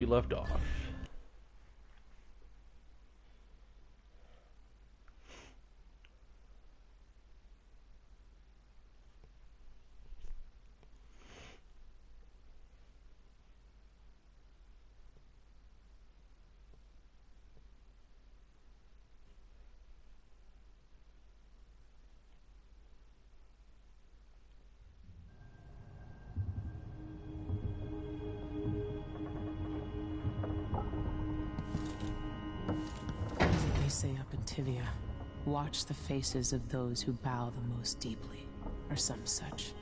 we left off. Olivia. Watch the faces of those who bow the most deeply, or some such.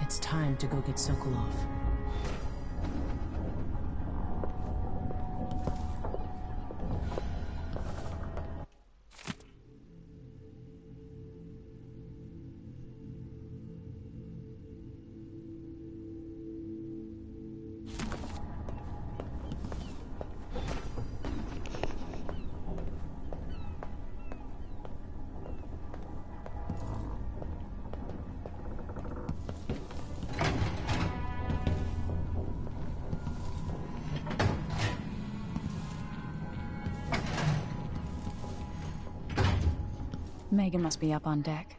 It's time to go get Sokolov. Meagan must be up on deck.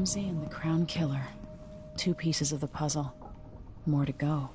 Ramsey and the Crown Killer. Two pieces of the puzzle. More to go.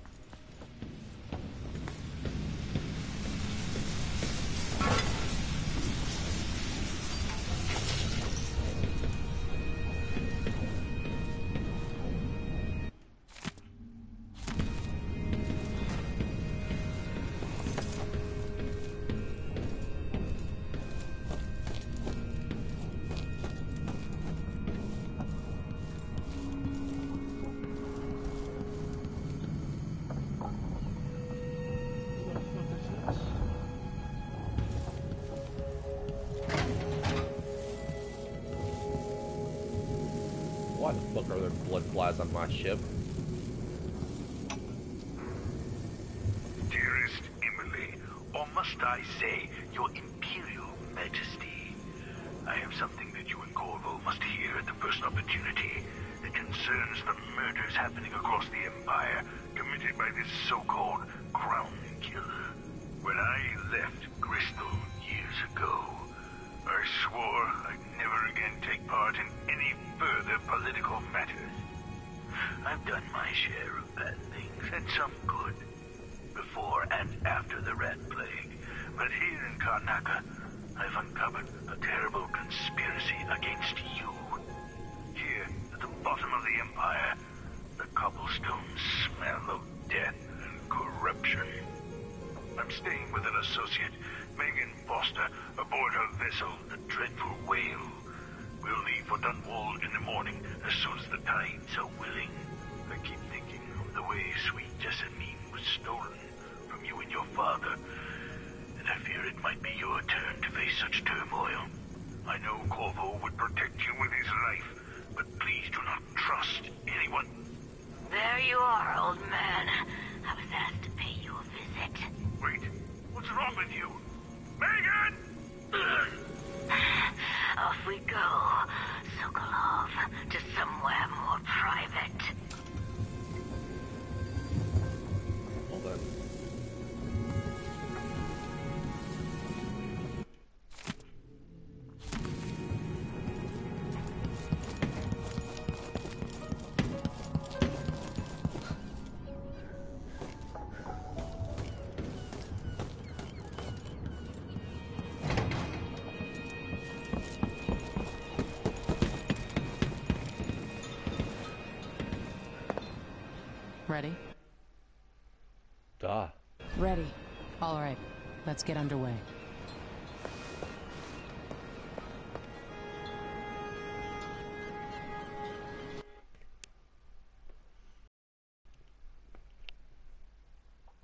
Let's get underway.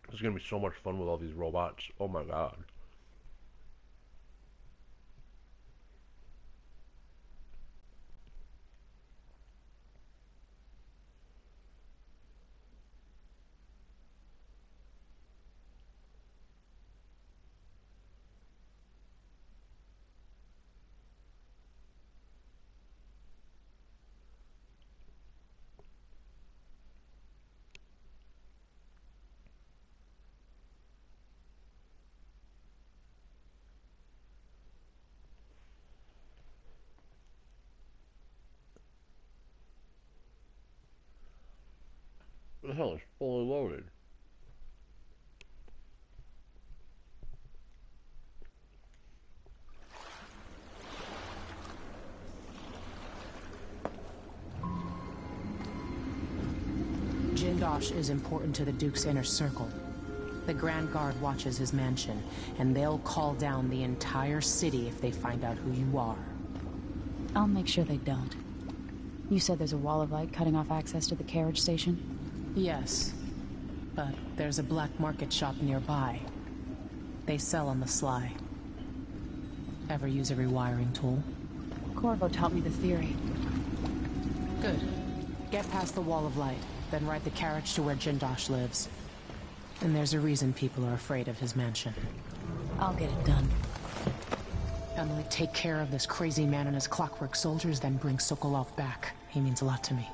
This is going to be so much fun with all these robots. Oh my god. Hell is fully loaded. Jindosh is important to the Duke's inner circle. The Grand Guard watches his mansion, and they'll call down the entire city if they find out who you are. I'll make sure they don't. You said there's a wall of light cutting off access to the carriage station? Yes, but there's a black market shop nearby. They sell on the sly. Ever use a rewiring tool? Corvo taught me the theory. Good. Get past the wall of light, then ride the carriage to where Jindosh lives. And there's a reason people are afraid of his mansion. I'll get it done. Emily, take care of this crazy man and his clockwork soldiers, then bring Sokolov back. He means a lot to me.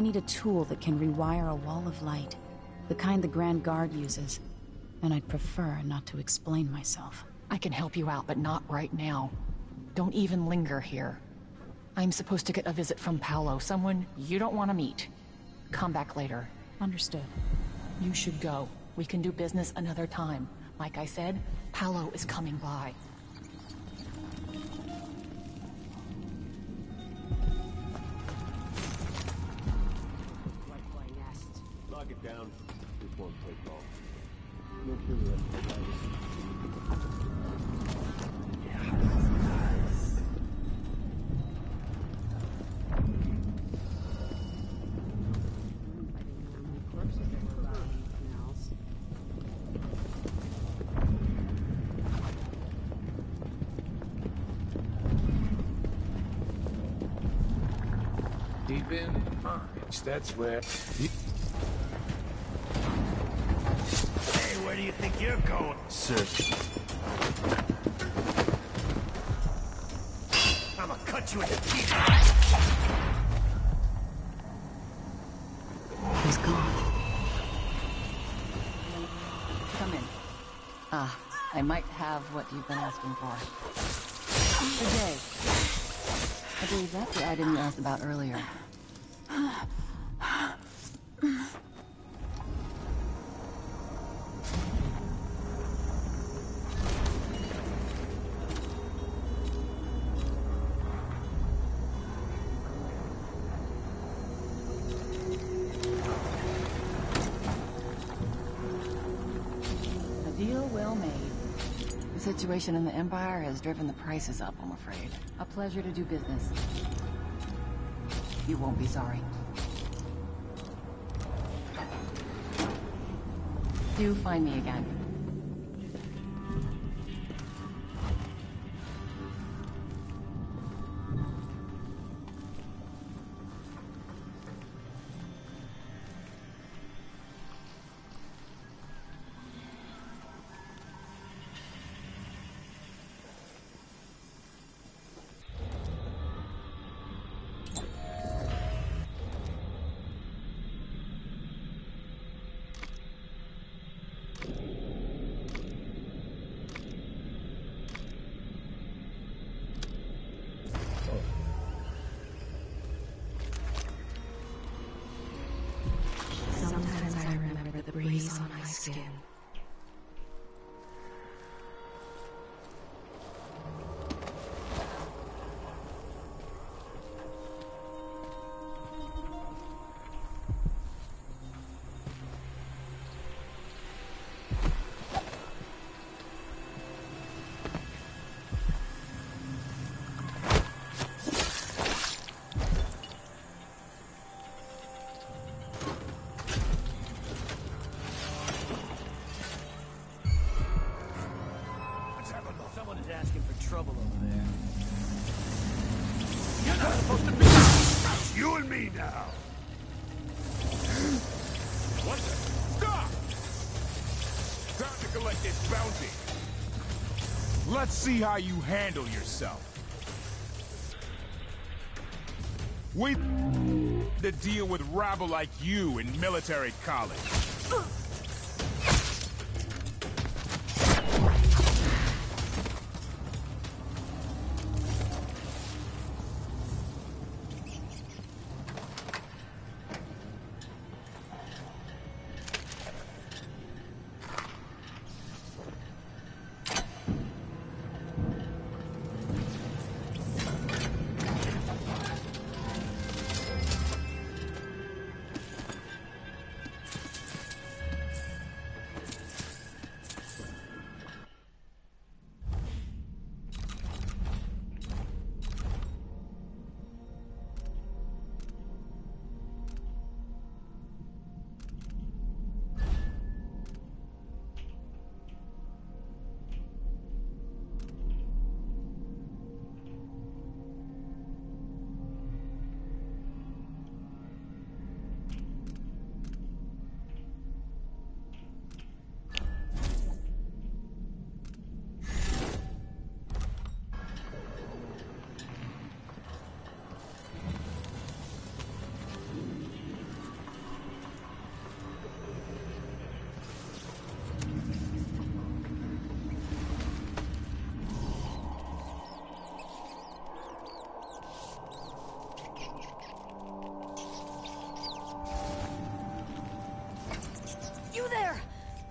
I need a tool that can rewire a wall of light. The kind the Grand Guard uses. And I'd prefer not to explain myself. I can help you out, but not right now. Don't even linger here. I'm supposed to get a visit from Paolo, someone you don't want to meet. Come back later. Understood. You should go. We can do business another time. Like I said, Paolo is coming by. March, that's where... Hey, where do you think you're going? Search. I'ma cut you into pieces. He's gone. Come in. Ah, I might have what you've been asking for. Good day. I believe that's the item you asked about earlier. Situation in the Empire has driven the prices up, I'm afraid. A pleasure to do business. You won't be sorry. Do find me again. Let's see how you handle yourself. We to deal with rabble like you in military college.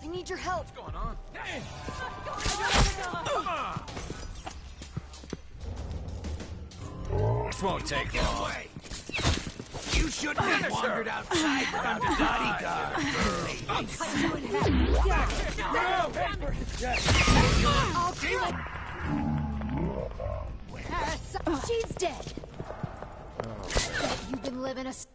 Need your help. What's going on? This won't take long. You shouldn't have wandered outside without a bodyguard. I'll cut you in half. I'll do it. Uh, so- she's dead. Bet You've been living a.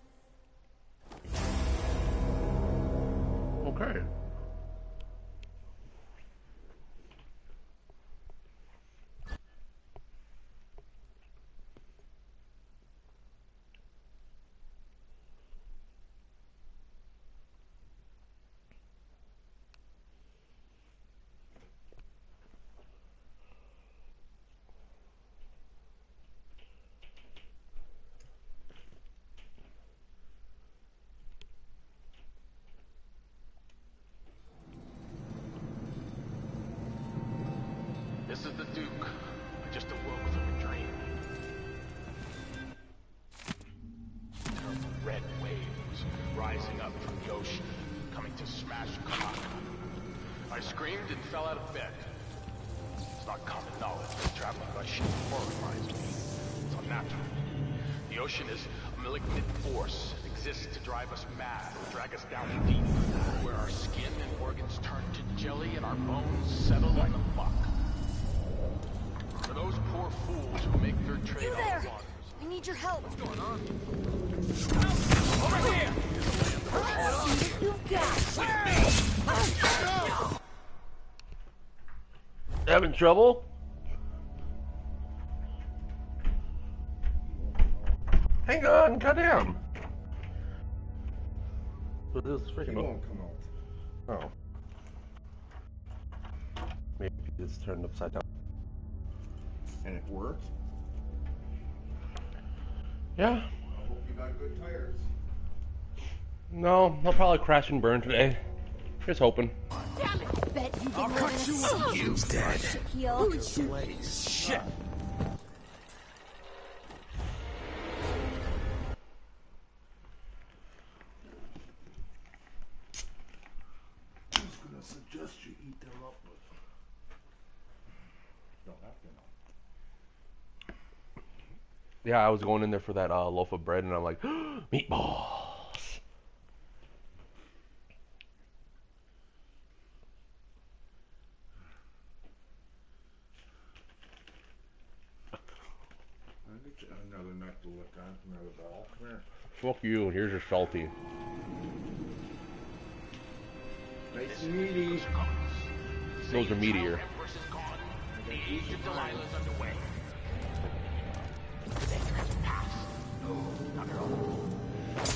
trouble? Hang on, goddamn. What is this freaking? It won't come out. Oh. Maybe it's turned upside down. And it worked. Yeah. I hope you got good tires. No, I'll probably crash and burn today. Just hoping. Damn it! Bet been I'll cut you up. You's dead. Shaquille. Shit. You. Yeah, I was going in there for that uh, loaf of bread, and I'm like, meatballs. I'll get you another nut to lick on, another ball. Come here. Fuck you. Here's your salty. Nice and meaty. Those are meteor. The age of Delilah is underway.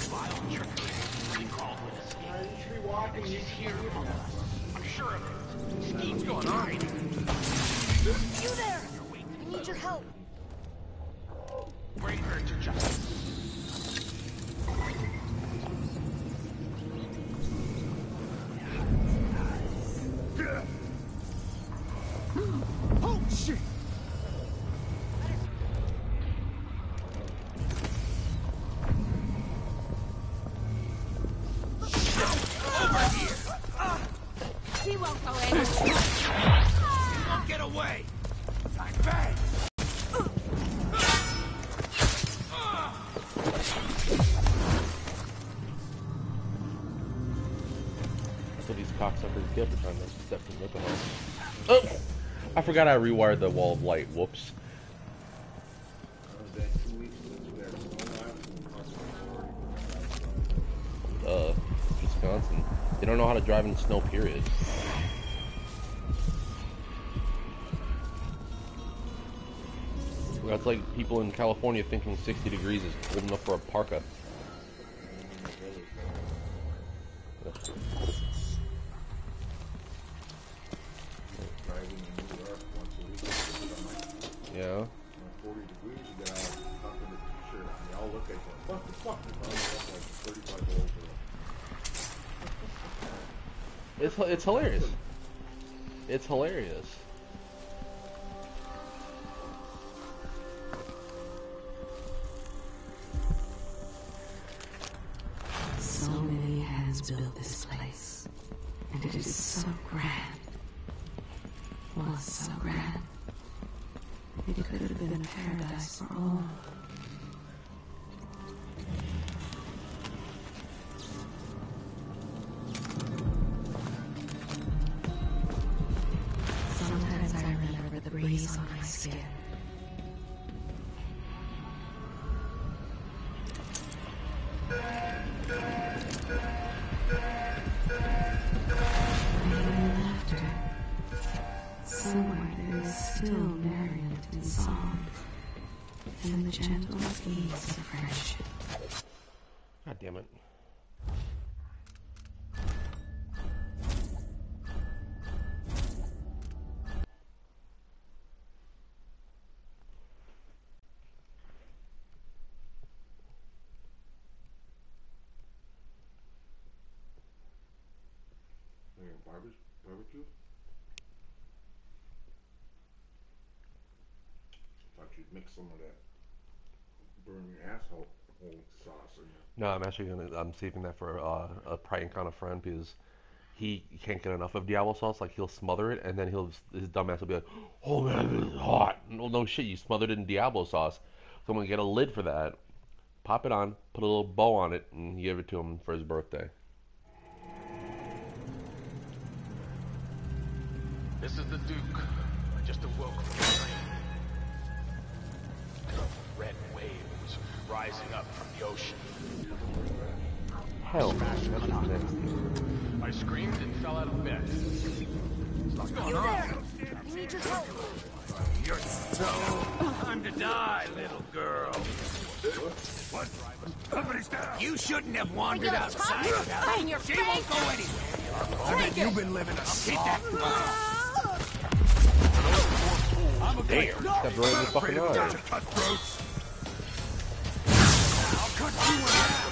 Vile trickery. We called with a scheme. She's here among us. I'm sure of it. Scheme's going on. You there! I need your help. Bring her to justice. Forgot I rewired the wall of light. Whoops. Uh, Wisconsin. They don't know how to drive in snow, period. That's like people in California thinking 60 degrees is cold enough for a parka. Hilarious. Barbe- barbecue? Thought you'd mix some of that burn your asshole hole sauce in. No, I'm actually gonna. I'm saving that for uh, a prank on a friend because he can't get enough of Diablo sauce. Like he'll smother it, and then he'll his dumbass will be like, "Oh man, this is hot." No, no shit, you smothered it in Diablo sauce. So I'm gonna get a lid for that, pop it on, put a little bow on it, and give it to him for his birthday. This is the Duke. I just awoke from the dream. A red wave was rising up from the ocean. Hell, Smashed that's my just I screamed and fell out of bed. What's going You on? there! I need your help! You're so time to die, little girl. What? Somebody's down. You shouldn't have wandered outside pop without in your She face. won't go anywhere. I bet you've been living a soft I'm a Damn, kept right in the fucking eye. I'll cut you in half.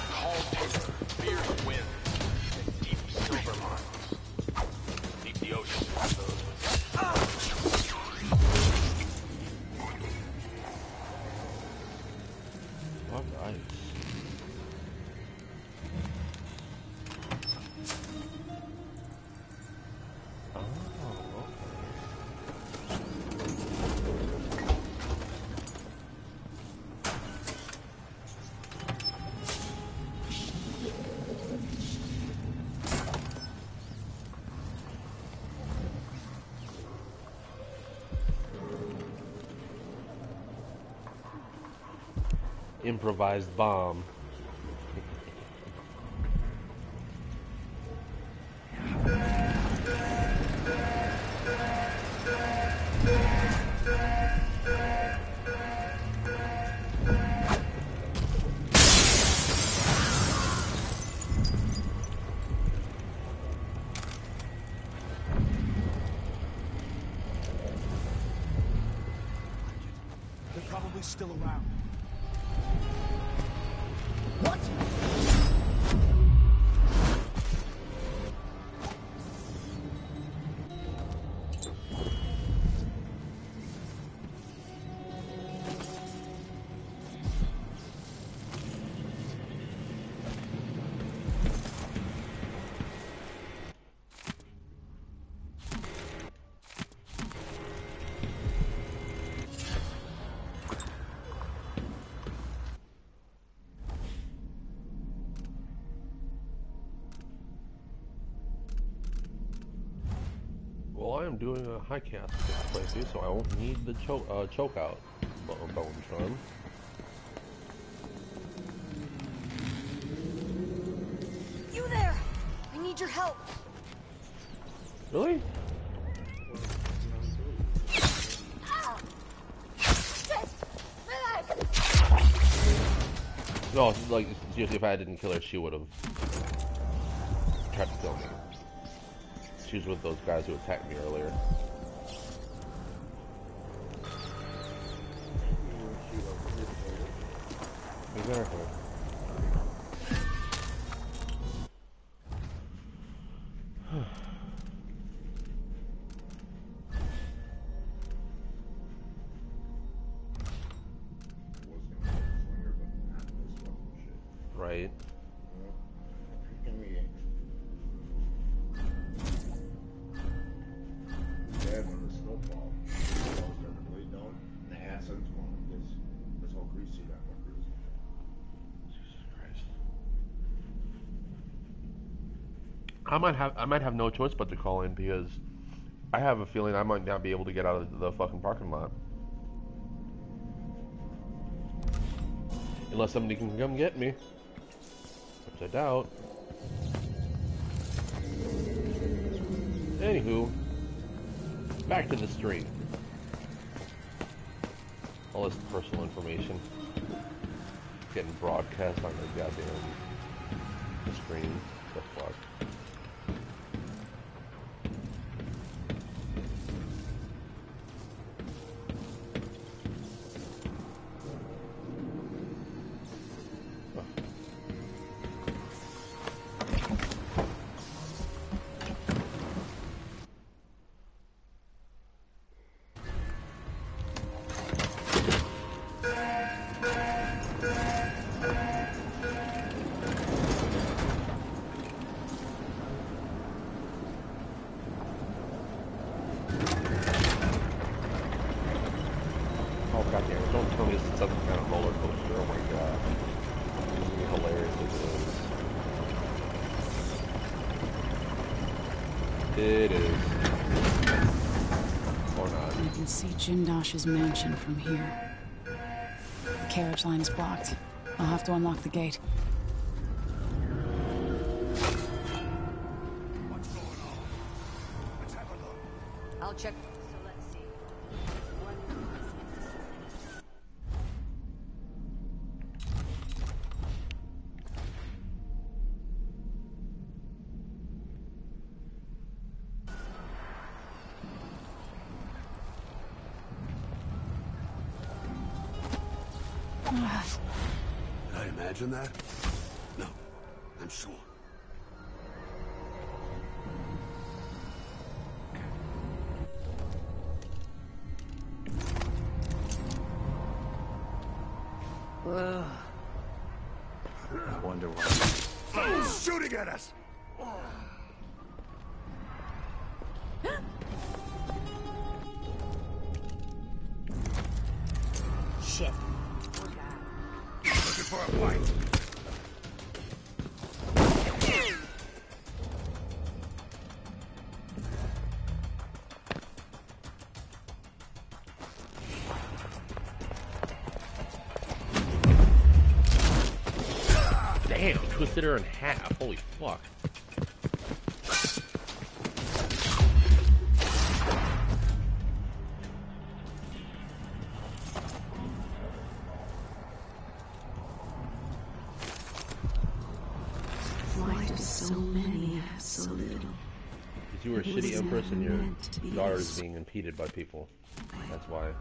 Improvised bomb. Doing a high chaos playthrough, so I won't need the choke uh, choke out bo- bone charm. You there! I need your help! Really? No, like seriously, if I didn't kill her, she would have tried to kill me. Was with those guys who attacked me earlier. I might have I might have no choice but to call in because I have a feeling I might not be able to get out of the fucking parking lot. Unless somebody can come get me. Which I doubt. Anywho, back to the stream. All this personal information getting broadcast on the goddamn screen. The fuck. Jindosh's mansion from here. The carriage line is blocked. I'll have to unlock the gate. I'll check. Imagine that? No, I'm sure. Her in half. Holy fuck. Why do so many have so little? Because you were a It shitty empress and your meant to be daughter is being impeded by people. That's why.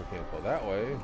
I can't go that way.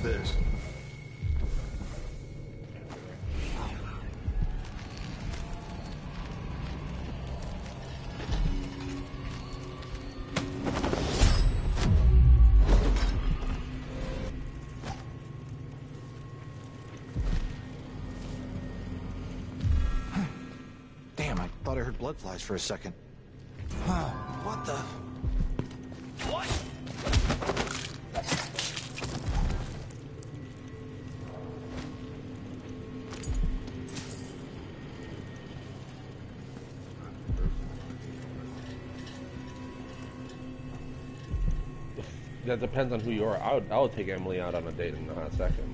Who's this? Damn, I thought I heard blood flies for a second. That depends on who you are. I would, I would take Emily out on a date in a second.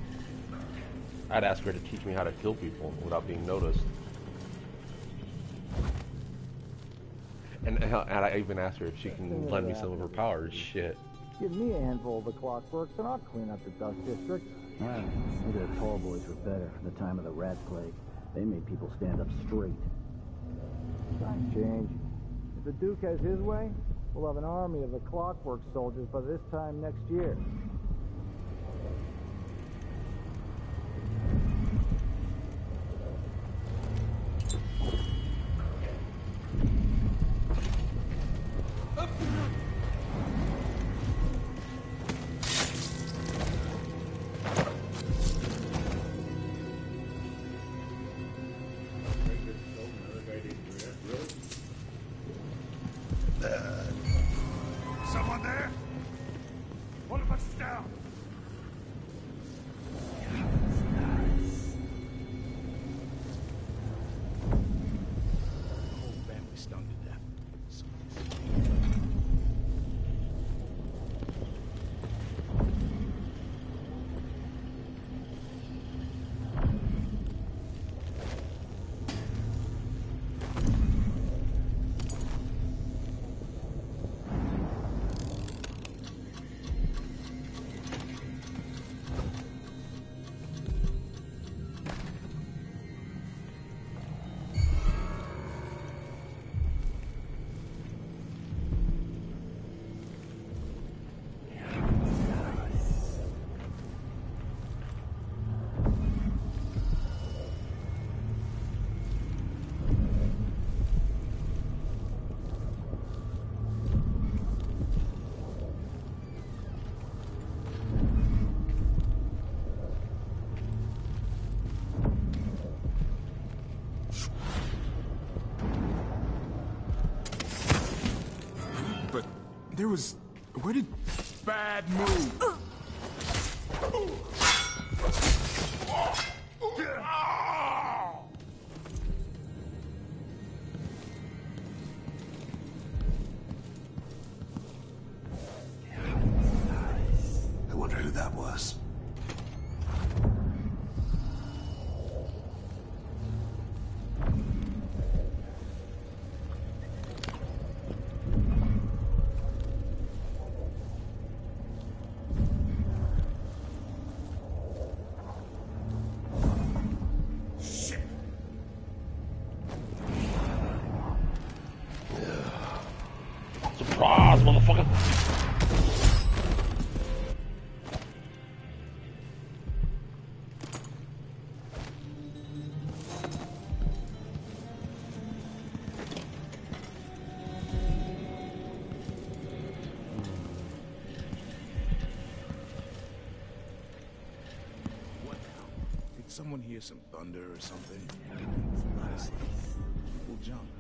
I'd ask her to teach me how to kill people without being noticed. And, and I even asked her if she can lend me some of her powers. Shit. Give me a handful of the clockworks and I'll clean up the dust district. Well, maybe the tall boys were better in the time of the rat plague. They made people stand up straight. Times change. If the Duke has his way, we'll have an army of the clockwork soldiers by this time next year. There was. Where did. Bad move. Someone hear some thunder or something? Honestly, people jump.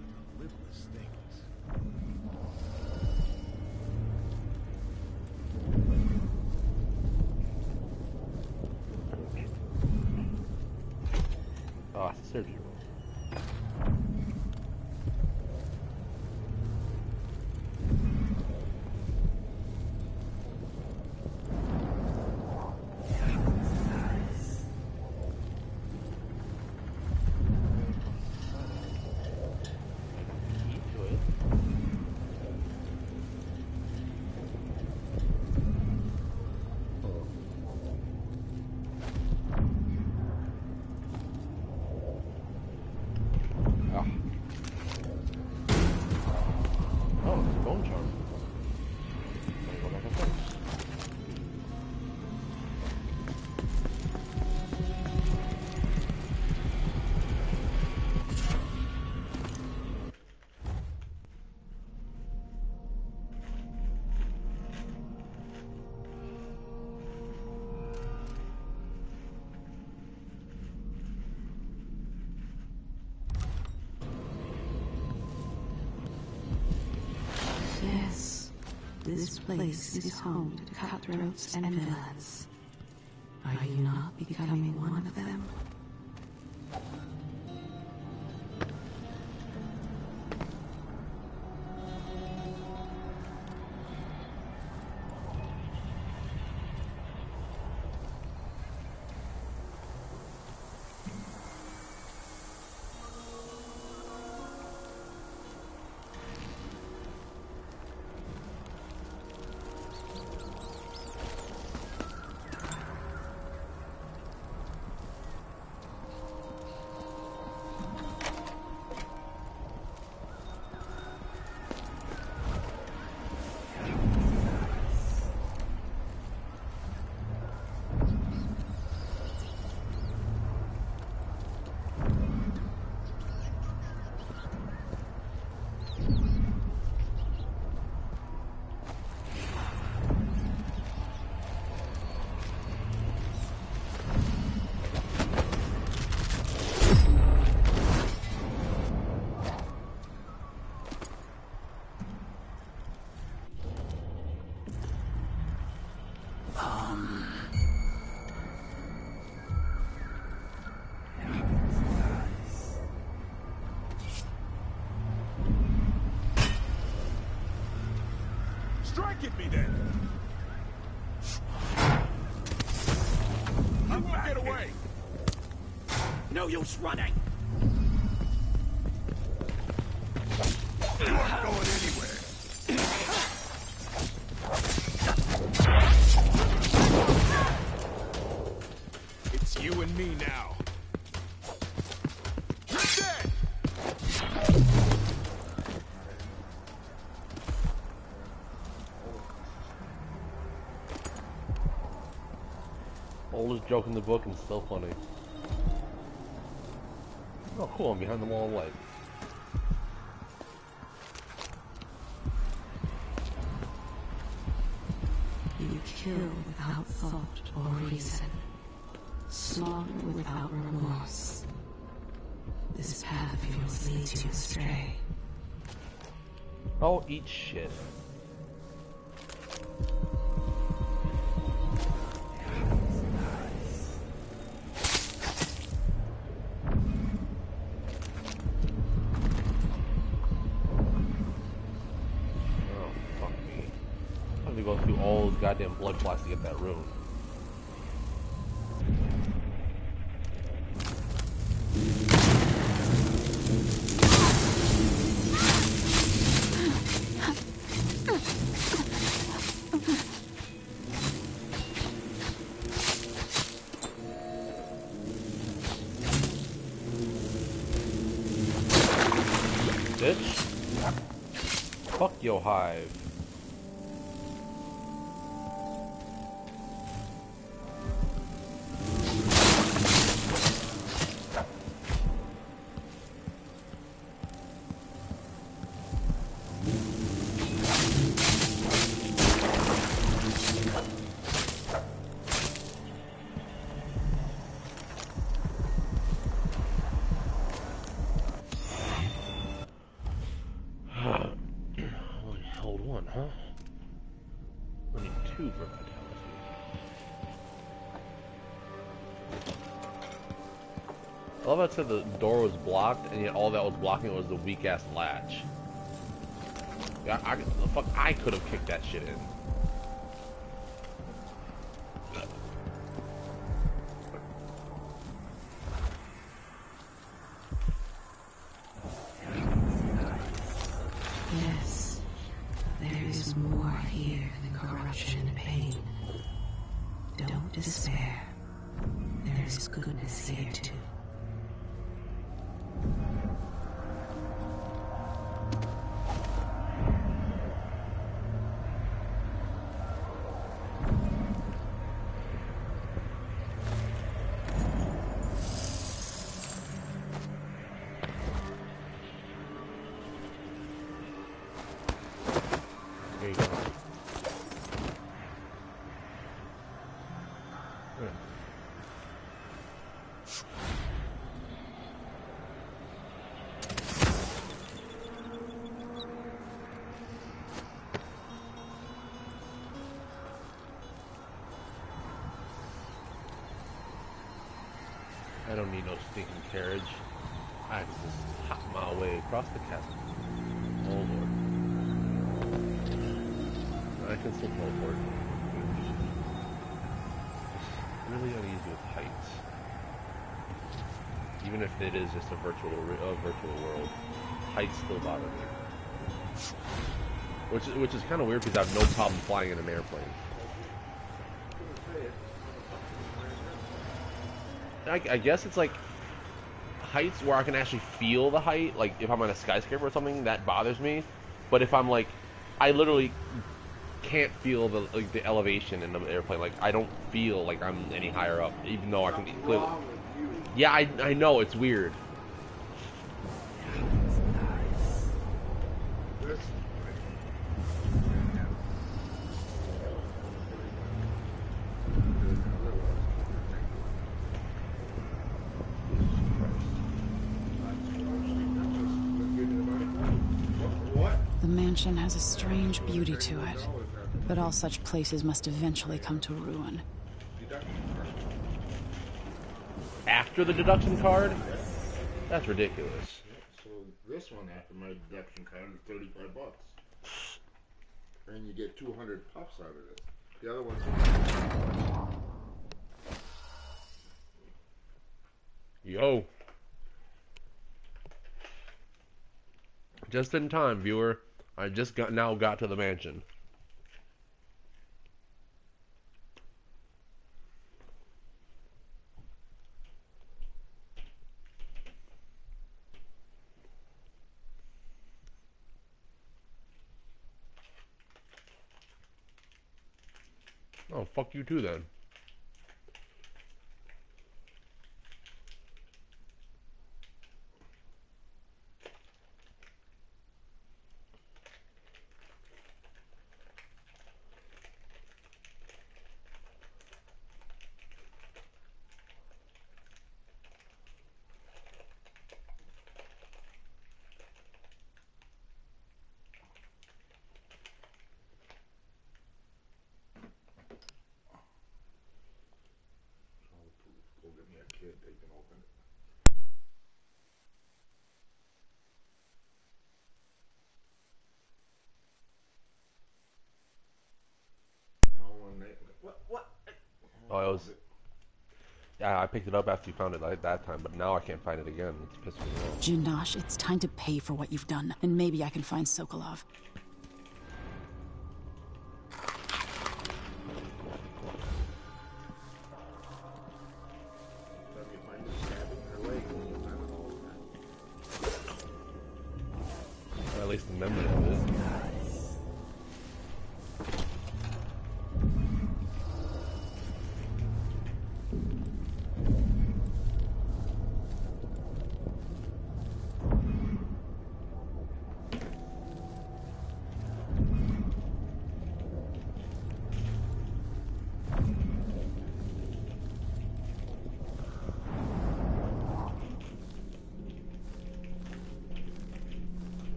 Place is home to cutthroats and villains. Are you not becoming At me then! I won't get away! No use running! Joke in the book and still funny. Oh, cool, I'm behind the wall of light. You kill without thought or reason. Slaughter without remorse. This path of yours leads you astray. Oh, eat shit. Flies to get that rune. Bitch. Fuck your hive. Love how it said the door was blocked, and yet all that was blocking was the weak ass latch. Yeah, I, the fuck, I could have kicked that shit in. I don't need no stinking carriage. I can just hop my way across the chasm. Oh lord. I can still teleport. It's really uneasy with heights. Even if it is just a virtual a virtual world, heights still bother me. Which is which is kind of weird because I have no problem flying in an airplane. I, I guess it's like heights where I can actually feel the height. Like if I'm on a skyscraper or something, that bothers me. But if I'm like, I literally can't feel the like the elevation in the airplane. Like I don't feel like I'm any higher up, even though I can. Clearly, yeah, I I know it's weird. But all such places must eventually come to ruin. After the deduction card, that's ridiculous. So this one after my deduction card is thirty-five bucks, and you get two hundred puffs out of it. The other one's Yo. Just in time, viewer. I just got now got to the mansion. Oh, fuck you too then. Picked it up after you found it like that time, but now I can't find it again. It's pissing me off. Jindosh, it's time to pay for what you've done, and maybe I can find Sokolov.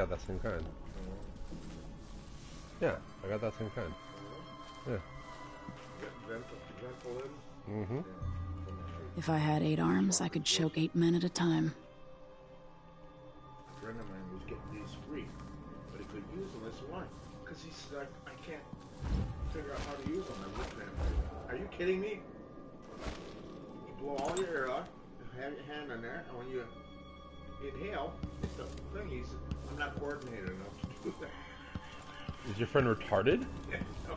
Got that, I got that same kind. Yeah, I got that same kind. Yeah. Mm-hmm. If I had eight arms, I could choke eight men at a time. A friend of mine was getting these free, but he could use them. I said, why? Because he said, I, I can't figure out how to use them. I looked at. Are you kidding me? You blow all your air out, have your hand on there, and when you inhale, it's the thing. He said, I'm not coordinated enough to do that. Is your friend retarded? No.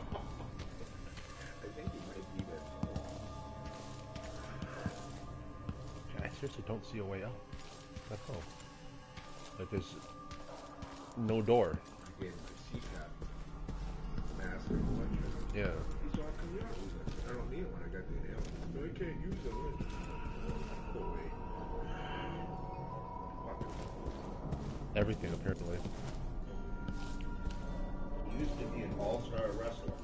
I think he might be that. I seriously don't see a way out. That's all. Like there's no door. I gave him my CPAP mask and electric. Yeah. He's all, come here. I don't need it when I got the inhaler. No, I can't use them. Go away. Everything apparently. He used to be an all-star wrestler.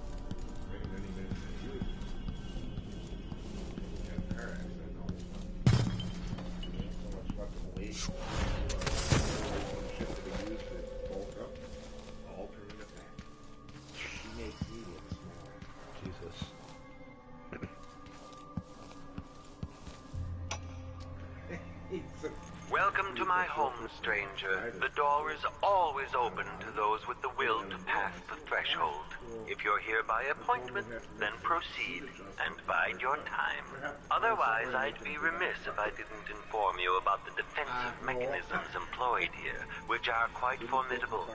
The door is always open to those with the will to pass the threshold. If you're here by appointment, then proceed and bide your time. Otherwise, I'd be remiss if I didn't inform you about the defensive mechanisms employed here, which are quite formidable.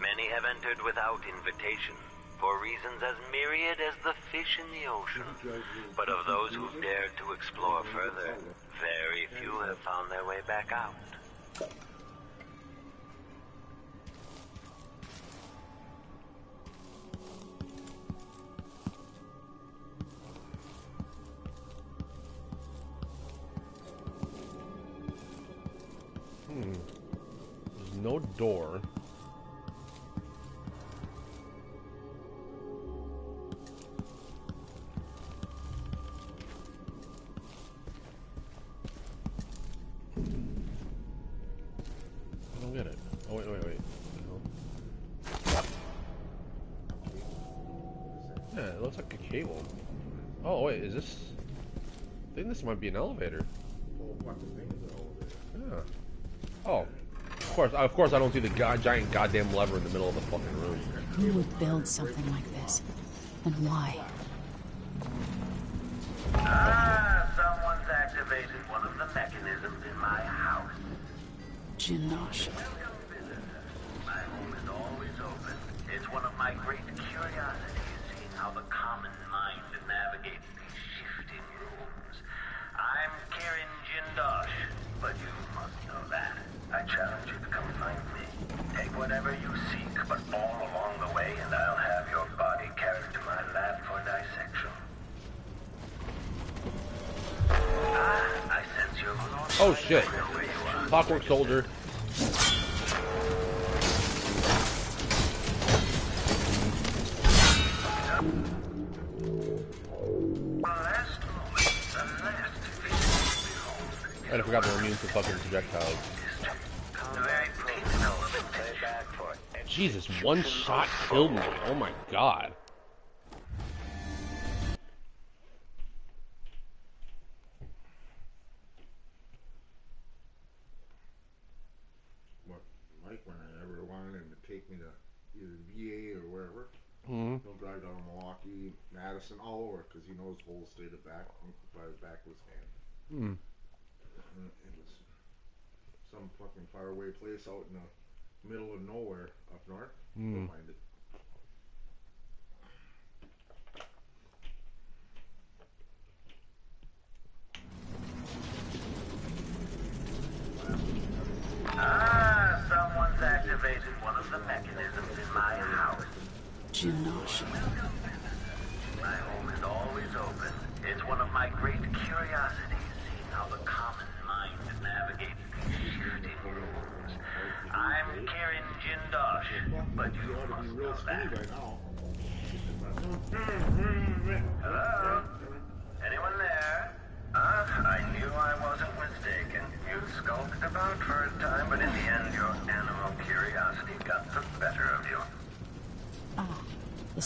Many have entered without invitation, for reasons as myriad as the fish in the ocean. But of those who've dared to explore further, very few have found their way back out. Oh, wait, wait, wait. Yeah, it looks like a cable. Oh wait, is this? I think this might be an elevator. Yeah. Oh, course, of course, I don't see the god, giant goddamn lever in the middle of the fucking room. Who would build something like this? And why? Ah, someone's activated one of the mechanisms in my house. Jindosh. Oh shit! Clockwork Soldier. And I forgot they're immune to fucking projectiles. Jesus, one shot killed me. Oh my god. Madison all over because he knows the whole state of back by the back of his hand. And It was some fucking faraway place out in the middle of nowhere up north. Hmm. Find it. Ah, someone's activated one of the mechanisms in my house. Jindosh. My home is always open. It's one of my great curiosities, seeing how the common mind navigates these shifting rooms. I'm Kirin Jindosh, but you must know that. Hello? Anyone there? Ah, I knew I wasn't mistaken. You skulked about for a time, but in the end, your animal curiosity got the better of you. Ah, the space behind the walls. Whatever you seek, but all along the way, and I'll have your body carried to my lab for dissection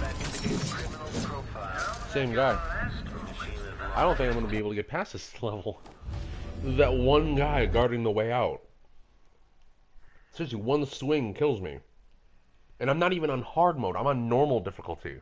that indicates criminal profile. Same guy. I don't think I'm gonna be able to get past this level. That one guy guarding the way out. Seriously, one swing kills me. And I'm not even on hard mode. I'm on normal difficulty.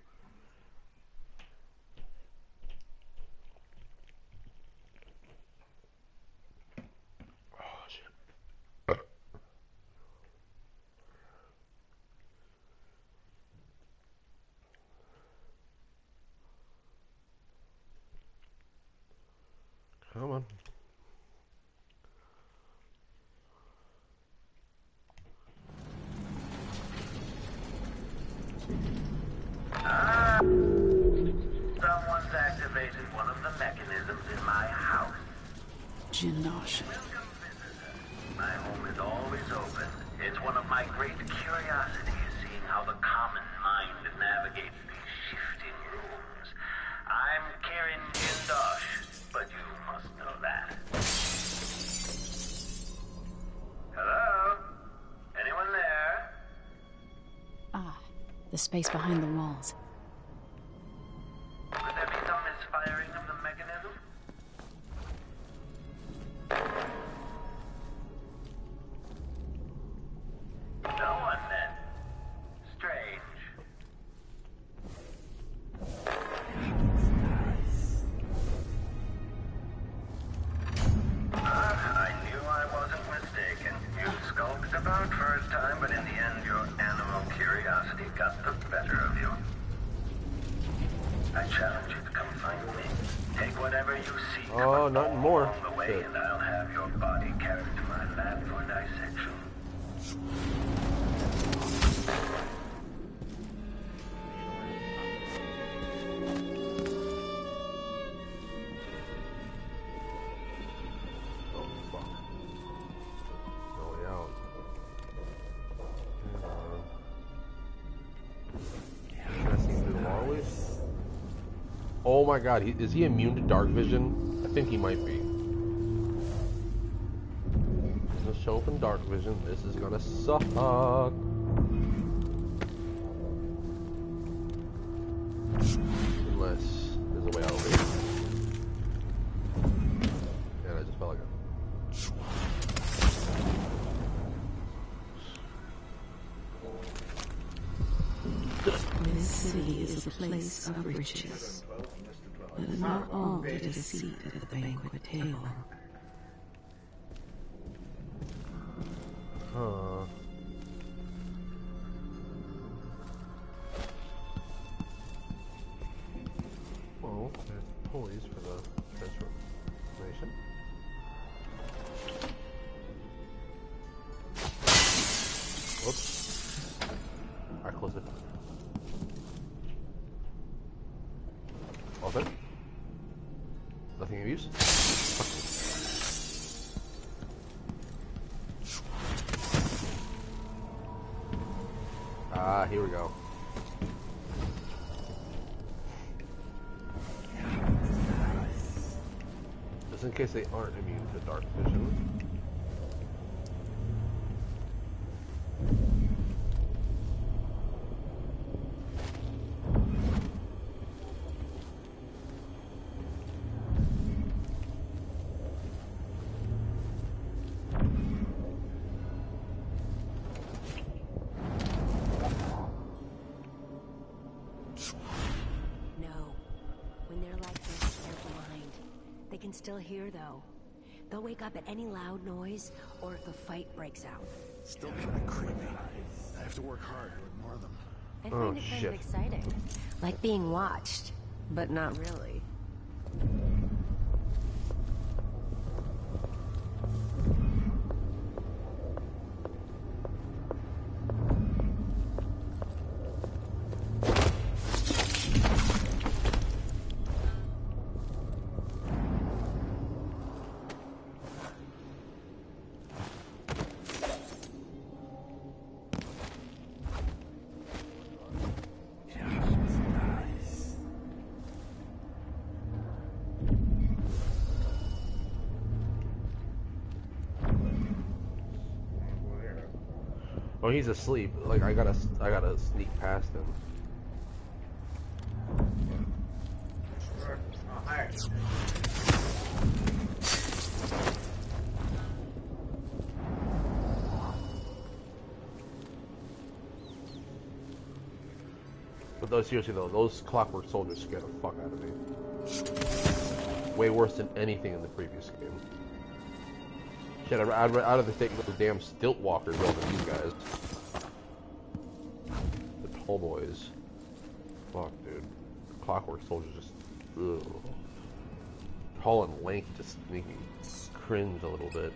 Space behind the walls. Oh my god, is he immune to dark vision? I think he might be. Let's show up in dark vision. This is gonna suck. Unless there's a way out over here. And I just felt like a This city is a place of riches, but not all get a seat at the banquet table. Ah, here we go. Just in case they aren't immune to dark vision. Loud noise, or if a fight breaks out. Still kind of creepy. I have to work hard to ignore them. I Oh, find it kind of exciting. Like being watched, but not really. He's asleep. Like I gotta, I gotta sneak past him. Hi. But those seriously though, those clockwork soldiers scare the fuck out of me. Way worse than anything in the previous game. Shit, I'd, I'd, rather damn stilt walkers over these guys. The tall boys. Fuck, dude. Clockwork soldiers just. Ugh. Tall and lanky just make me cringe a little bit.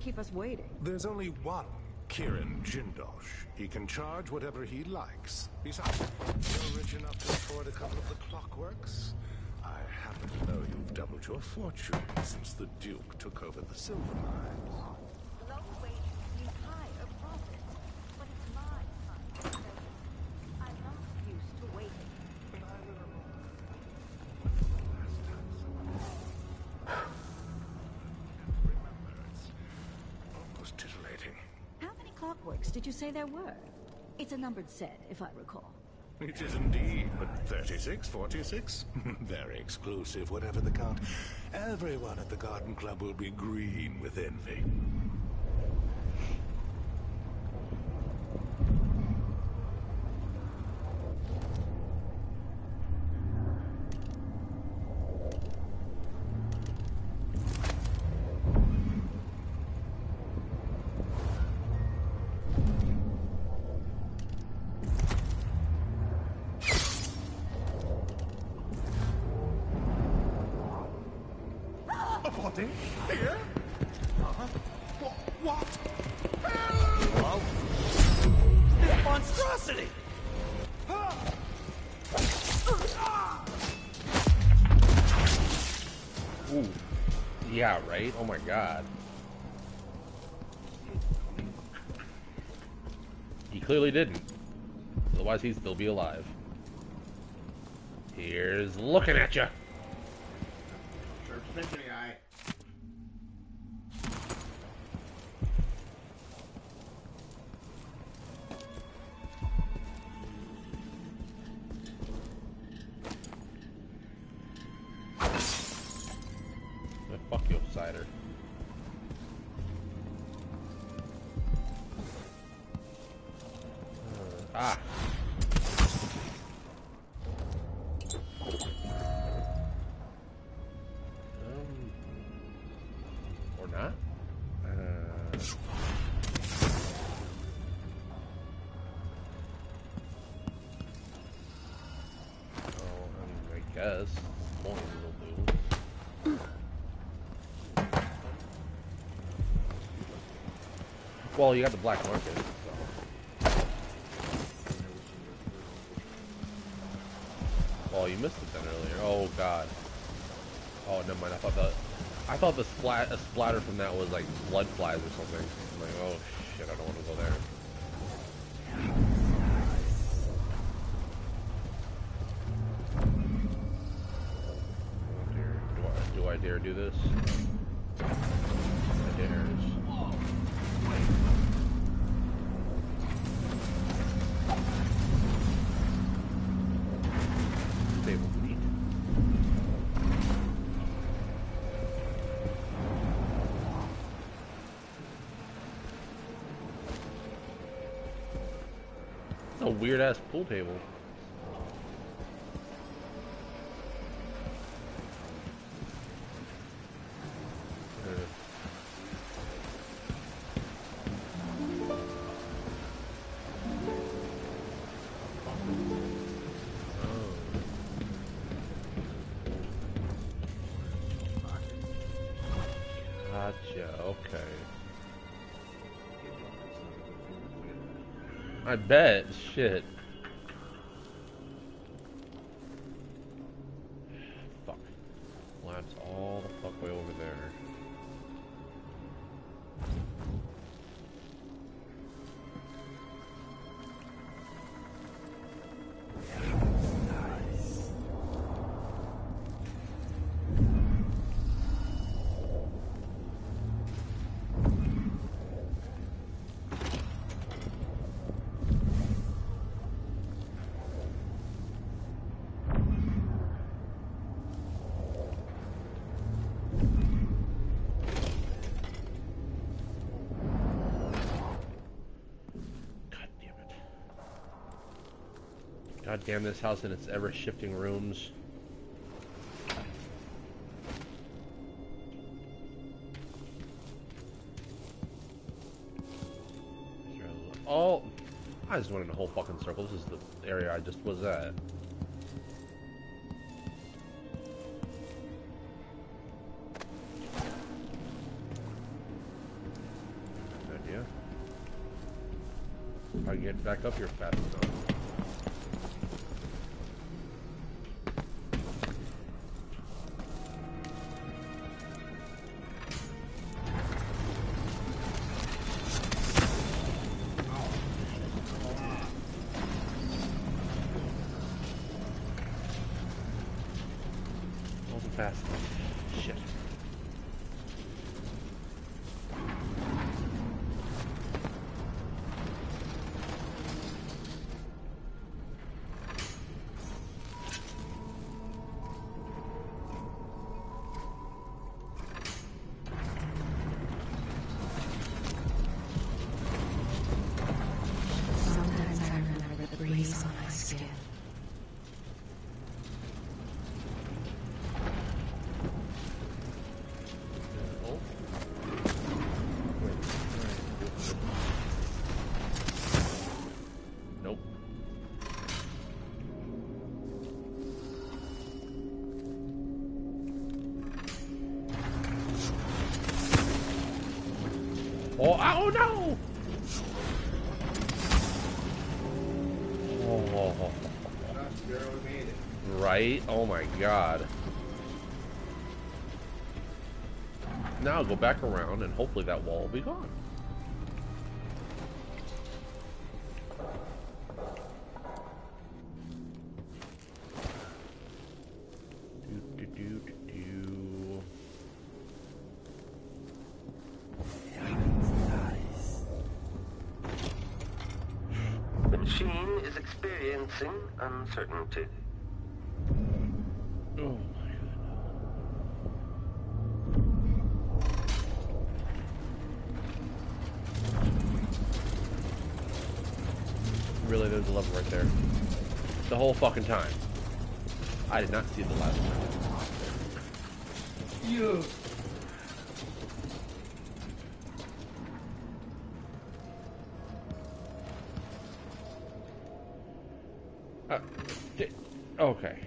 Keep us waiting. There's only one Kirin Jindosh. He can charge whatever he likes. Besides, you're rich enough to afford a couple of the clockworks. I happen to know you've doubled your fortune since the Duke took over the silver mines. Say there were? It's a numbered set, if I recall. It is indeed, but 36, 46? Very exclusive, whatever the count. Everyone at the Garden Club will be green with envy. Yeah, right? Oh my god. He clearly didn't. Otherwise, he'd still be alive. Here's looking at you. Church Well, you got the black market. Oh, you missed it then earlier. Oh god. Oh, never mind. I thought that. I thought the splat a splatter from that was like blood flies or something. I'm like, oh shit, I don't want to go there. Oh. Do I, do I dare do this? Ass pool table. I bet, damn this house and its ever shifting rooms. Oh, I just went in a whole fucking circle. This is the area I just was at. Idea. I get back up here fast fast god. Now go back around and hopefully that wall will be gone. Do, do, do, do, do. The machine is experiencing uncertainty. Oh Really, there's a level right there. The whole fucking time. I did not see the last one. You. Uh, okay.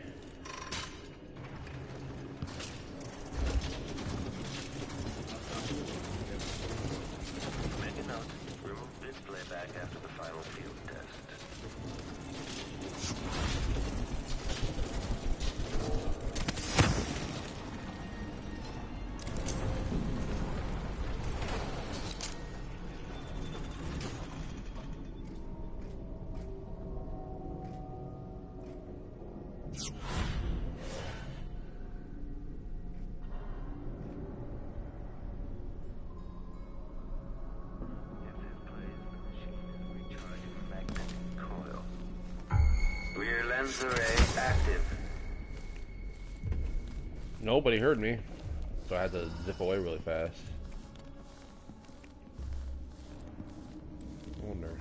Nobody heard me, so I had to zip away really fast. I wonder.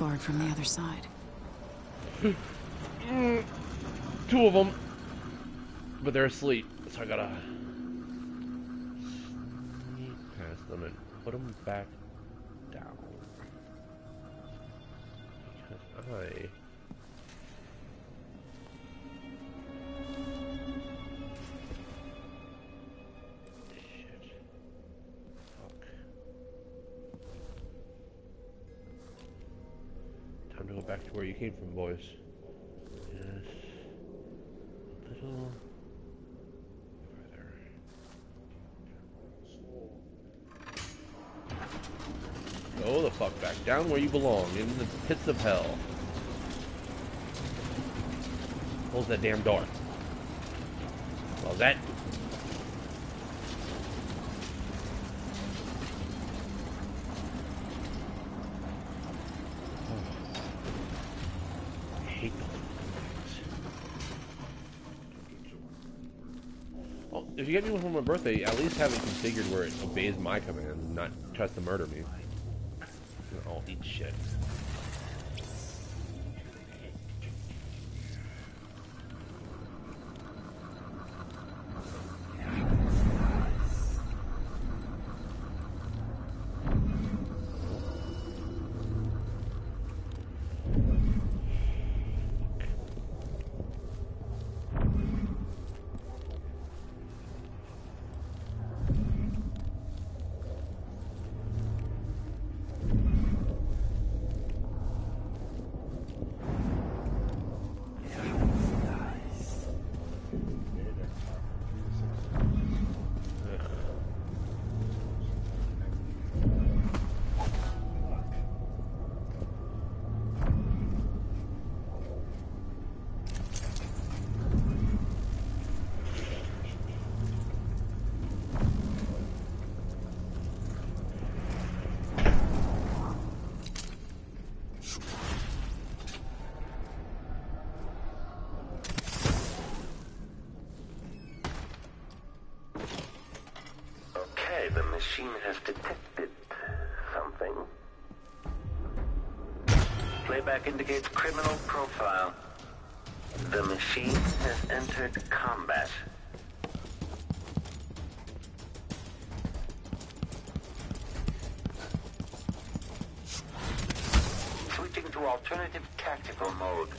Barred from the other side. Two of them, but they're asleep, so I gotta sneak past them and put them back down. Because I. Time to go back to where you came from, boys. Yes. Further. Go the fuck back down where you belong, in the pits of hell. Close that damn door. Close that. If you get me one for my birthday, at least have it configured where it obeys my commands, not tries to murder me. I'll eat shit. Alternative tactical mode.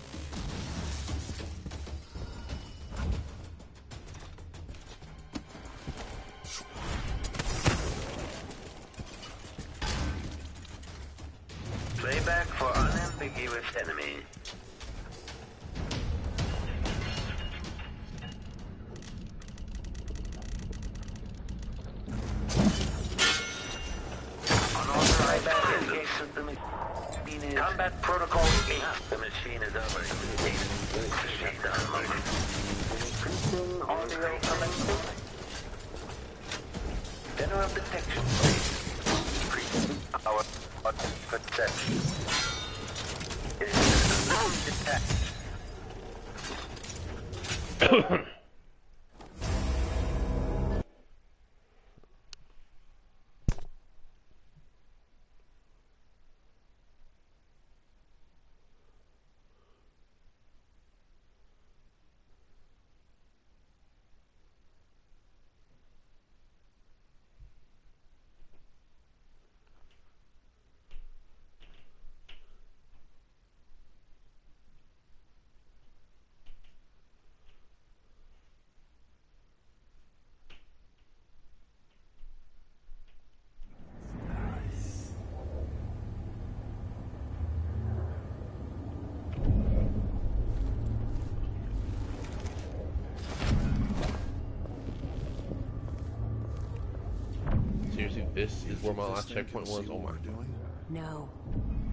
This is where my last checkpoint was? Oh my god. No.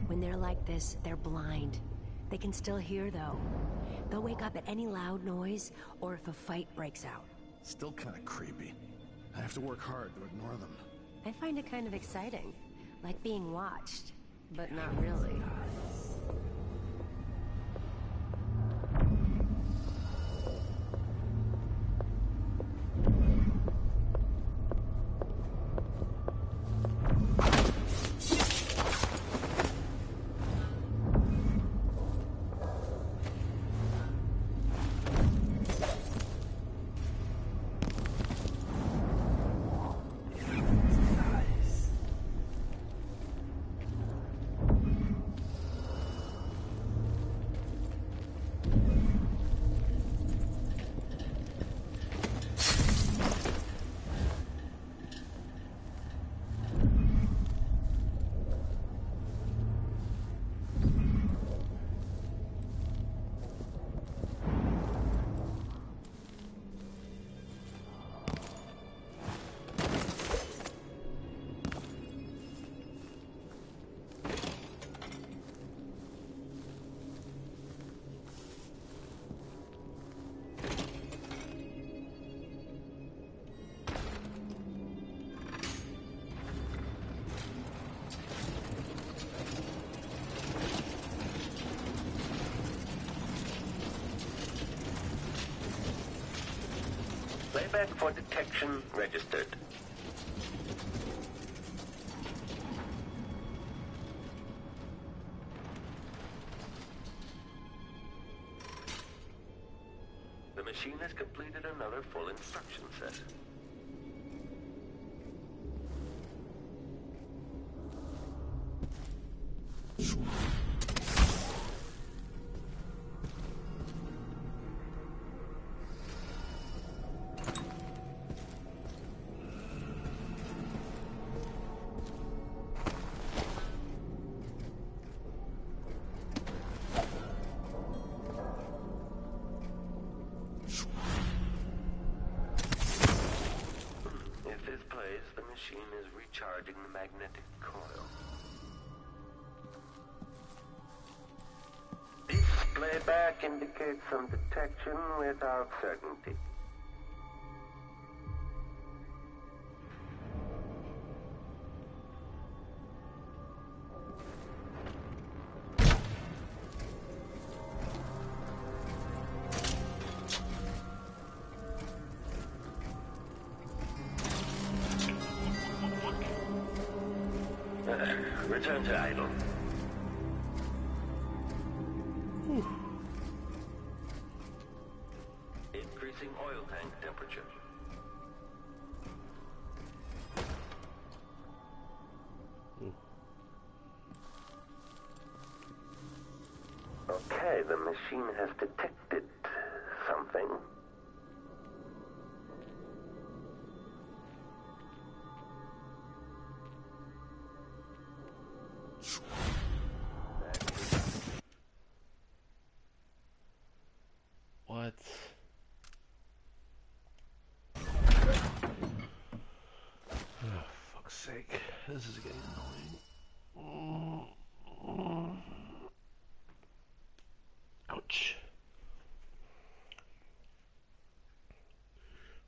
When they're like this, they're blind. They can still hear, though. They'll wake up at any loud noise or if a fight breaks out. Still kind of creepy. I have to work hard to ignore them. I find it kind of exciting. Like being watched, but not really. Playback for detection registered. Machine is recharging the magnetic coil. This playback indicates some detection without certainty.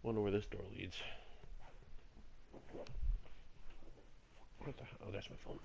Wonder where this door leads. What the? Oh, there's my phone.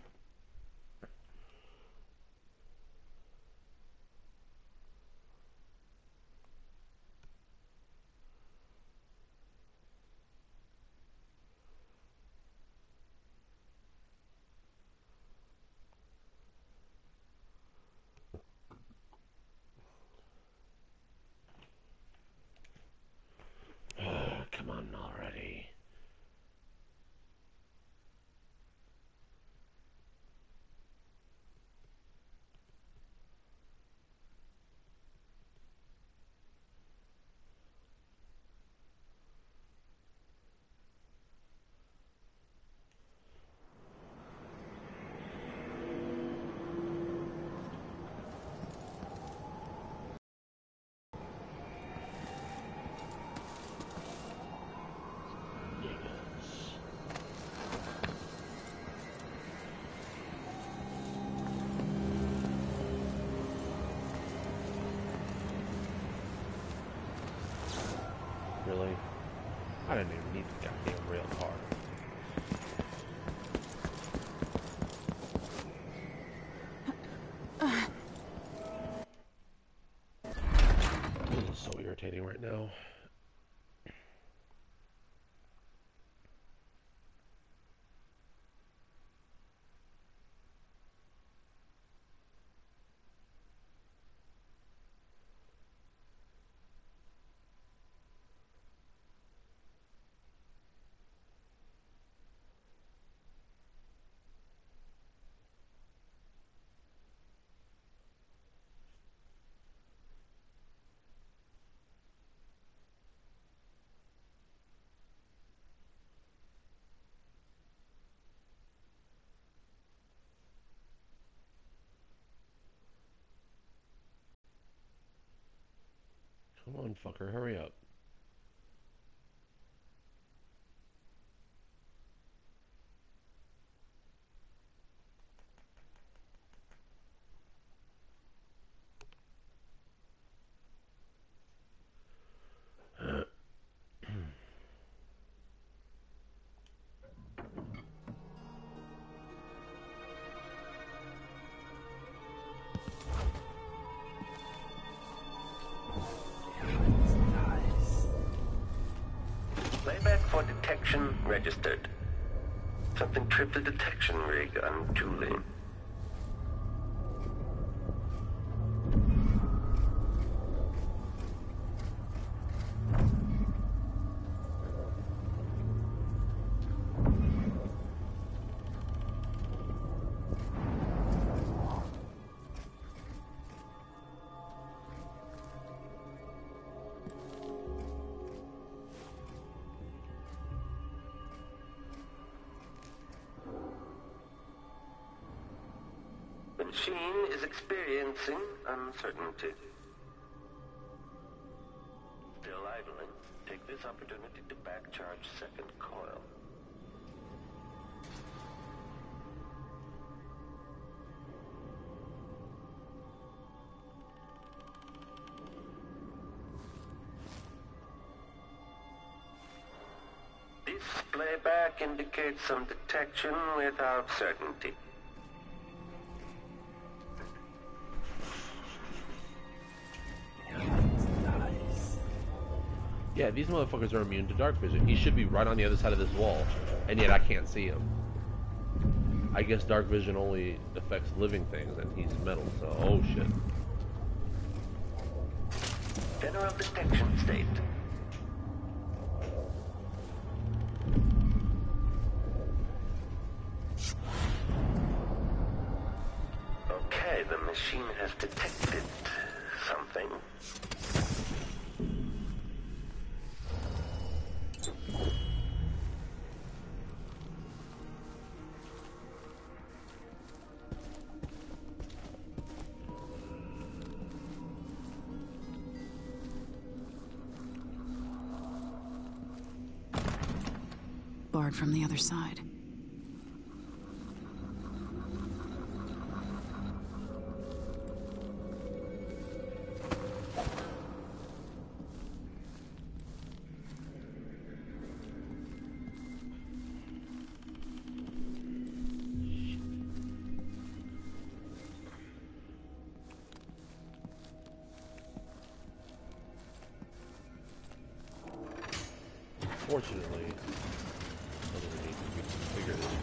Irritating Come on, fucker, hurry up. Registered. Something tripped the detection rig unduly. The some detection without certainty. Yeah, these motherfuckers are immune to dark vision. He should be right on the other side of this wall, and yet I can't see him. I guess dark vision only affects living things, and he's metal, so oh shit. General detection state. Side. Fortunately, configured this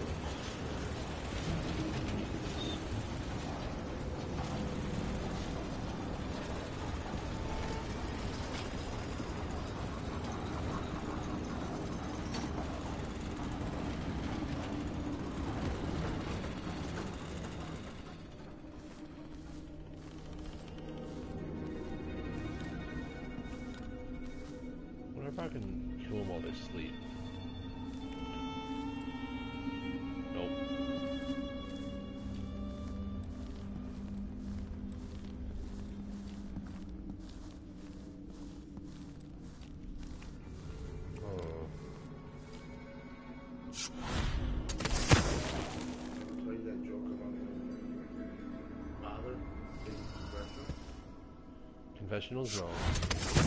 Confessional's wrong.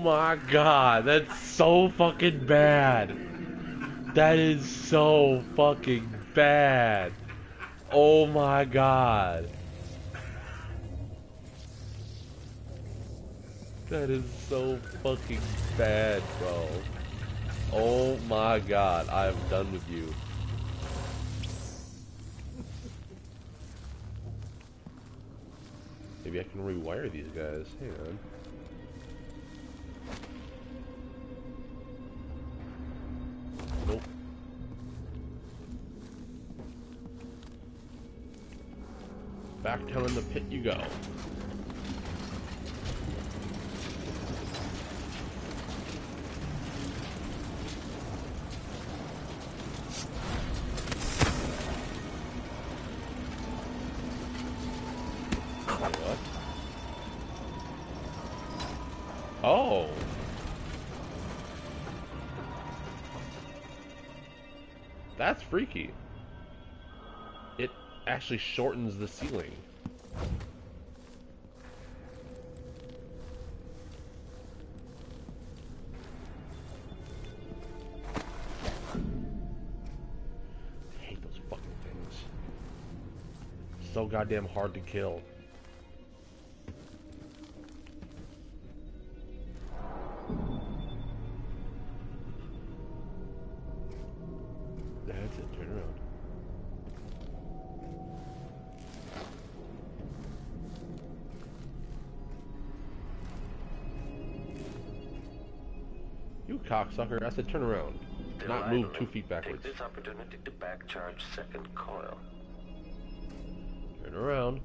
My god, that's so fucking bad. That is so fucking bad. Oh my god. That is so fucking bad, bro. Oh my god, I am done with you. Maybe I can rewire these guys. Hang on. Down in the pit you go. Oh. That's freaky. It actually shortens the ceiling. Goddamn hard to kill. That's it, turn around. You cocksucker, I said turn around. Not move two feet backwards. Take this opportunity to back charge second coil. Around.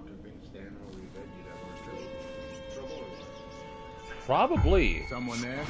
One of them fucking things standing over your bed, you'd have more trouble. Trouble or what? Probably. Someone there?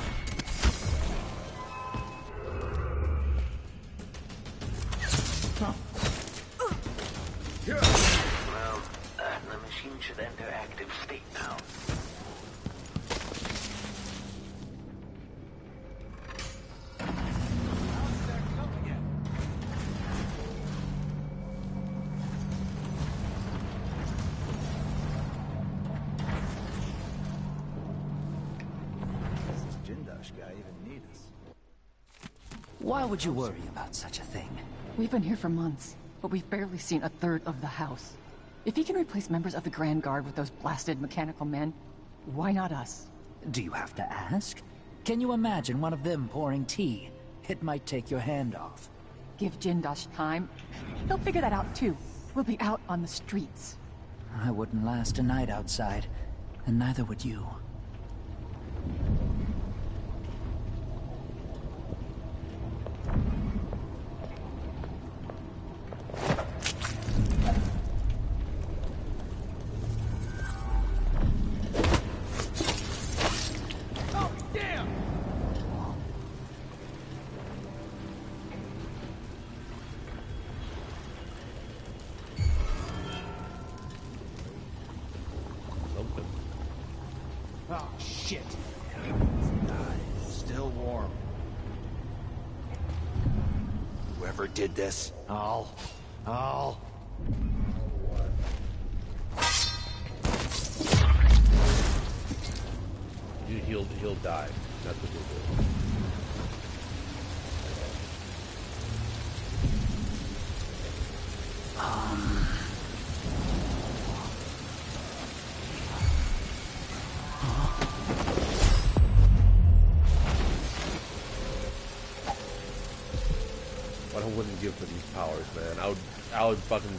Would you worry about such a thing? We've been here for months, but we've barely seen a third of the house. If he can replace members of the Grand Guard with those blasted mechanical men, why not us? Do you have to ask? Can you imagine one of them pouring tea? It might take your hand off. Give Jindosh time. He'll figure that out too. We'll be out on the streets. I wouldn't last a night outside, and neither would you. This, I'll... I'll...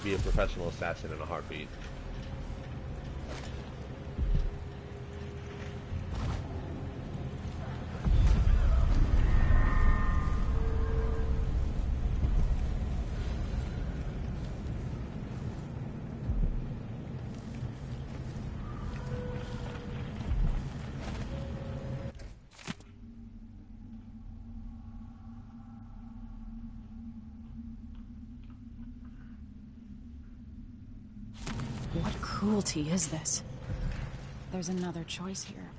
be a professional assassin in a heartbeat. What cruelty is this? There's another choice here.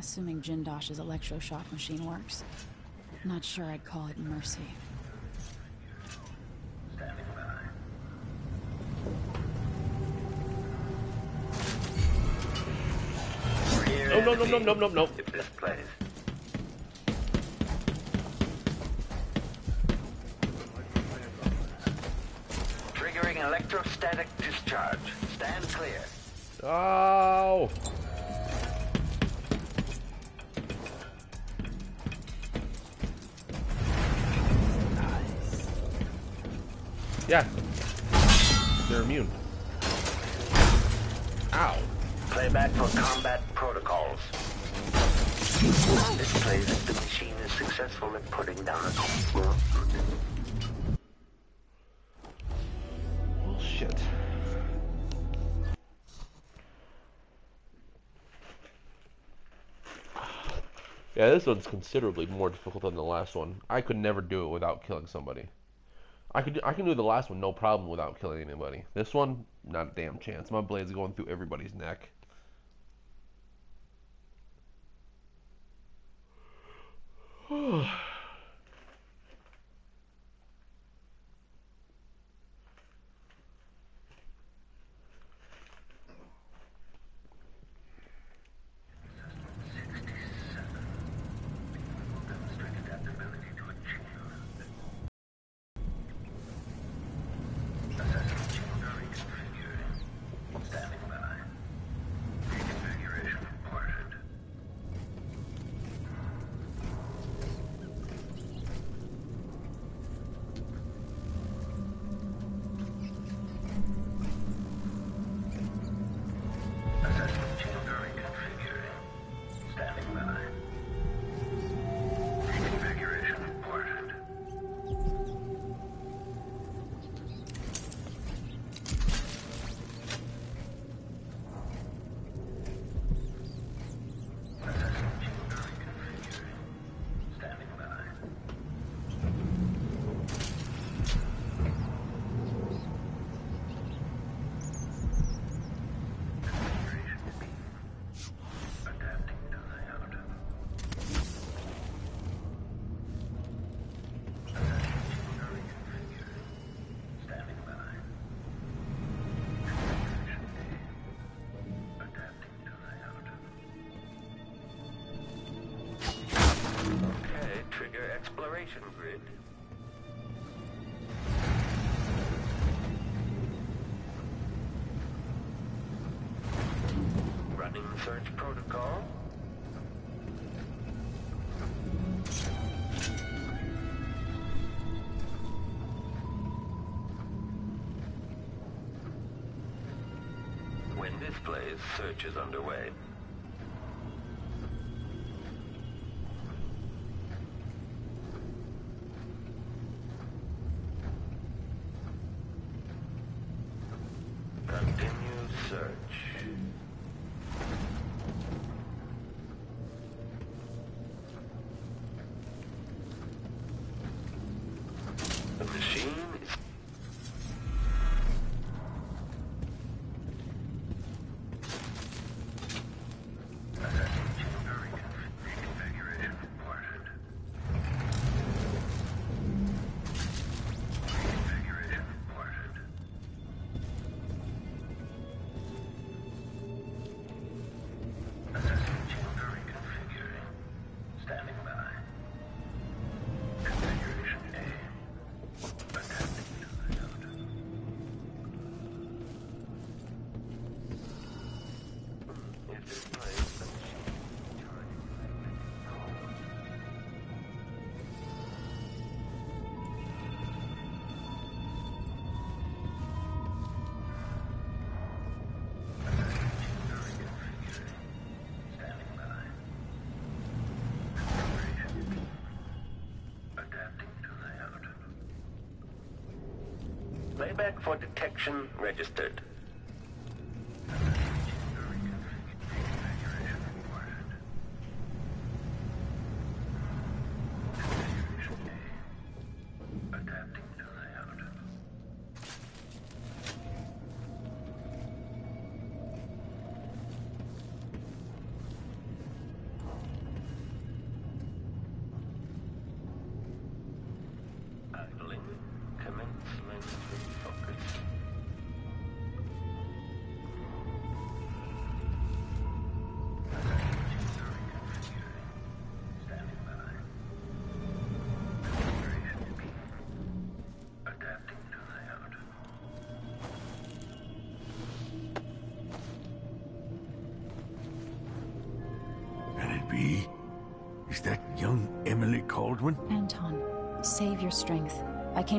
Assuming Jindosh's electroshock machine works. Not sure I'd call it mercy. No, no, no, no, no, no, no. Triggering electrostatic discharge. Stand clear. Oh. Yeah. They're immune. Ow. Playback for combat protocols. This plays if the machine is successful at putting down a well, this one's considerably more difficult than the last one. I could never do it without killing somebody. I could I can do the last one no problem without killing anybody. This one, not a damn chance. My blade's going through everybody's neck. this place, search is underway. Playback for detection registered.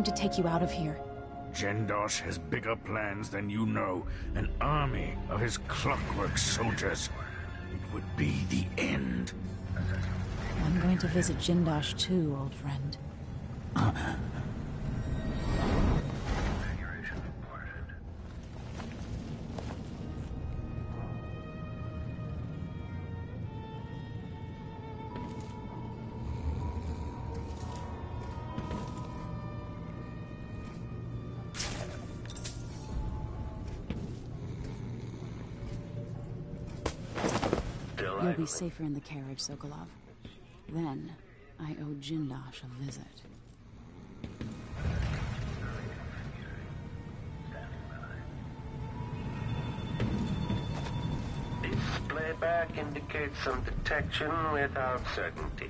To take you out of here. Jindosh has bigger plans than you know. An army of his clockwork soldiers. It would be the end. I'm going to visit Jindosh too, old friend. Uh-huh. Be safer in the carriage, Sokolov. Then, I owe Jindosh a visit. This playback indicates some detection without certainty.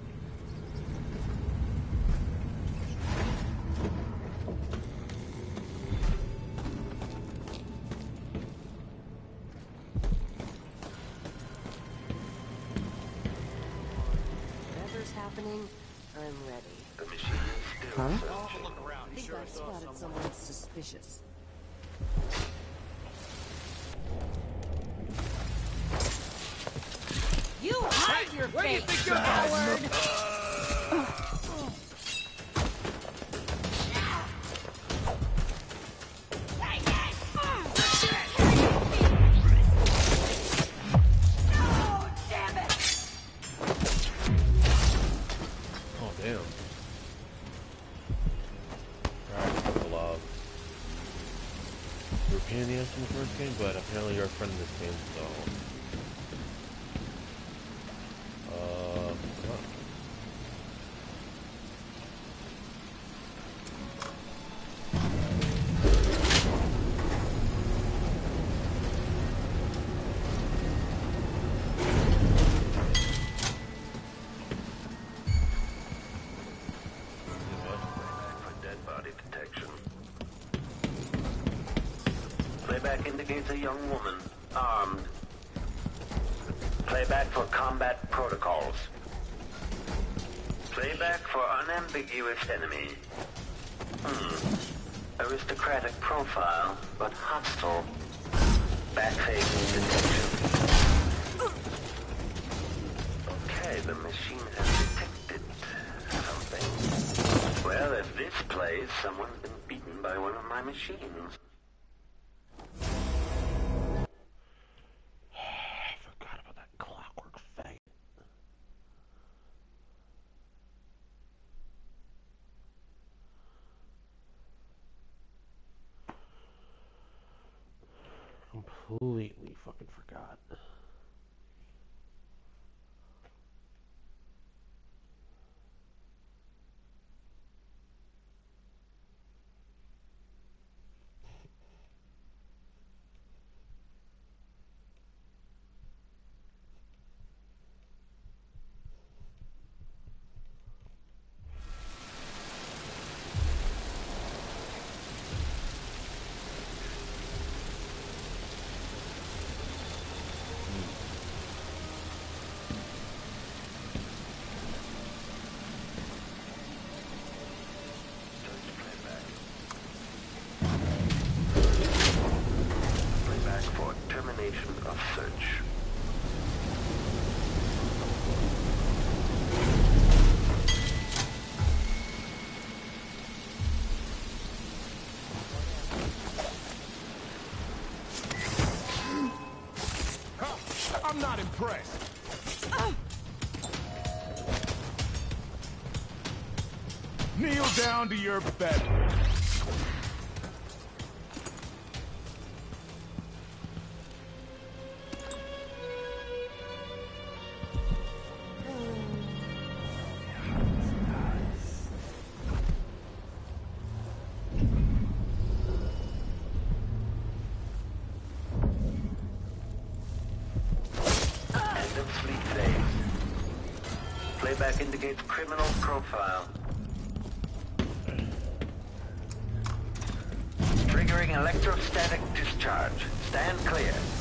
Indicates a young woman, armed. Playback for combat protocols. Playback for unambiguous enemy. Hmm. Aristocratic profile, down to your phase. Playback indicates criminal profile. Triggering electrostatic discharge. Stand clear.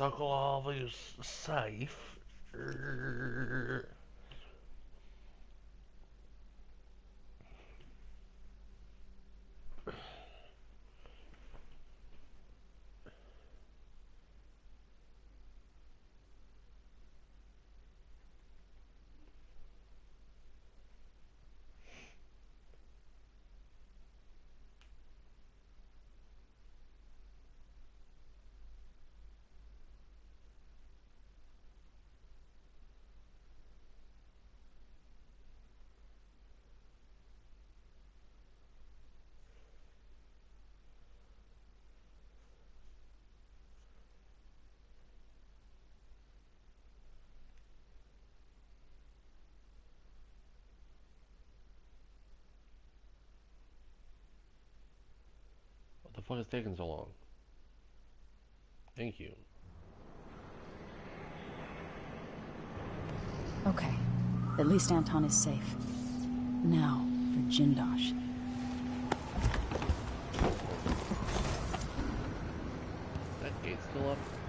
Sokolov is safe. Err. What the fuck is taking so long? Thank you. Okay. At least Anton is safe. Now, for Jindosh. That gate's still up?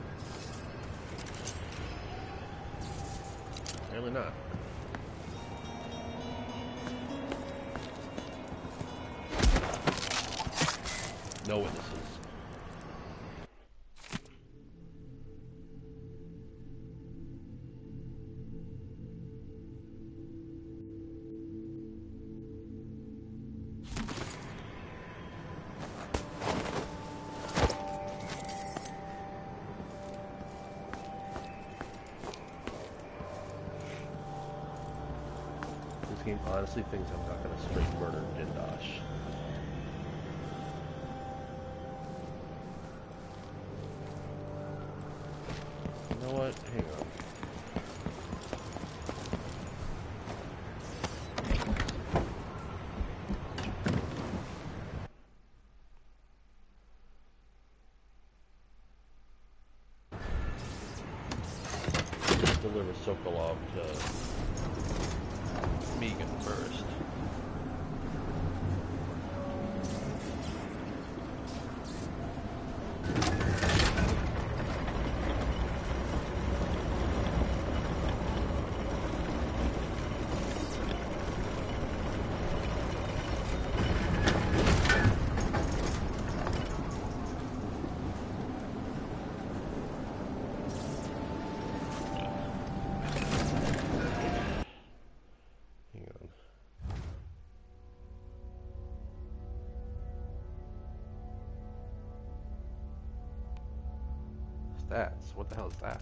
Honestly thinks I'm not gonna straight murder Jindosh. You know what? Hang on. Deliver Sokolov to Meagan first. Stats. What the hell is that?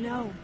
No.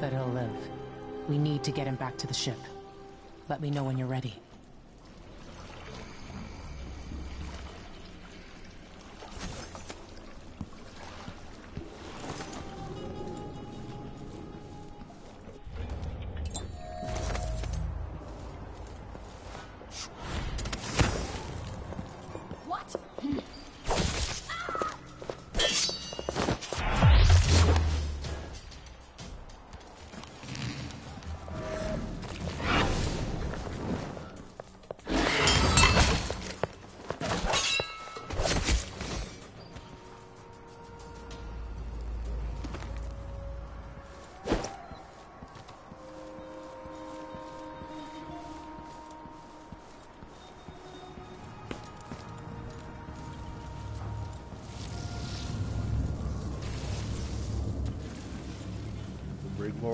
That he'll live. We need to get him back to the ship. Let me know when you're ready.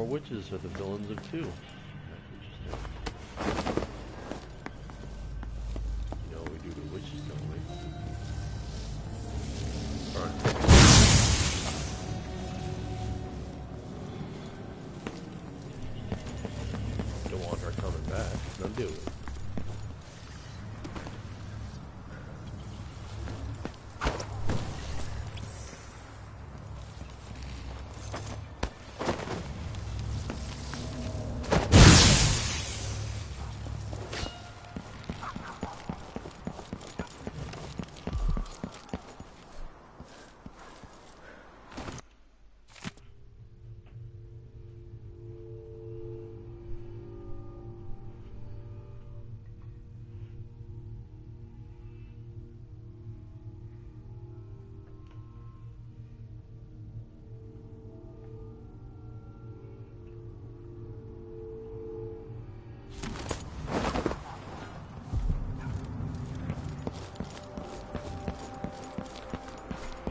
witches are the villains of two.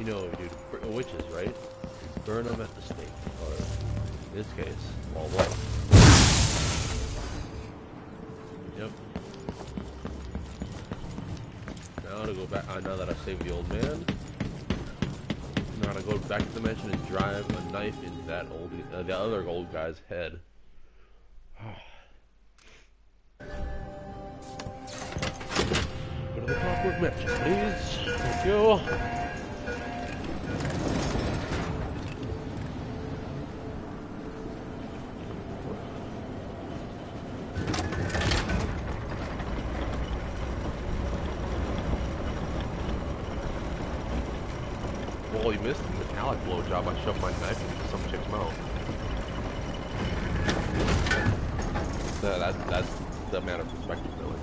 You know, dude, br- witches, right? Burn them at the stake, or in this case, of life. Yep. Now to go back. Uh, now that I've saved the old man, now to go back to the mansion and drive a knife into that old, uh, the other old guy's head. Go to the clockwork mansion, please. Thank you. Well, you missed the metallic blowjob. I shoved my knife into some chick's mouth. So that, that's the matter of perspective, really.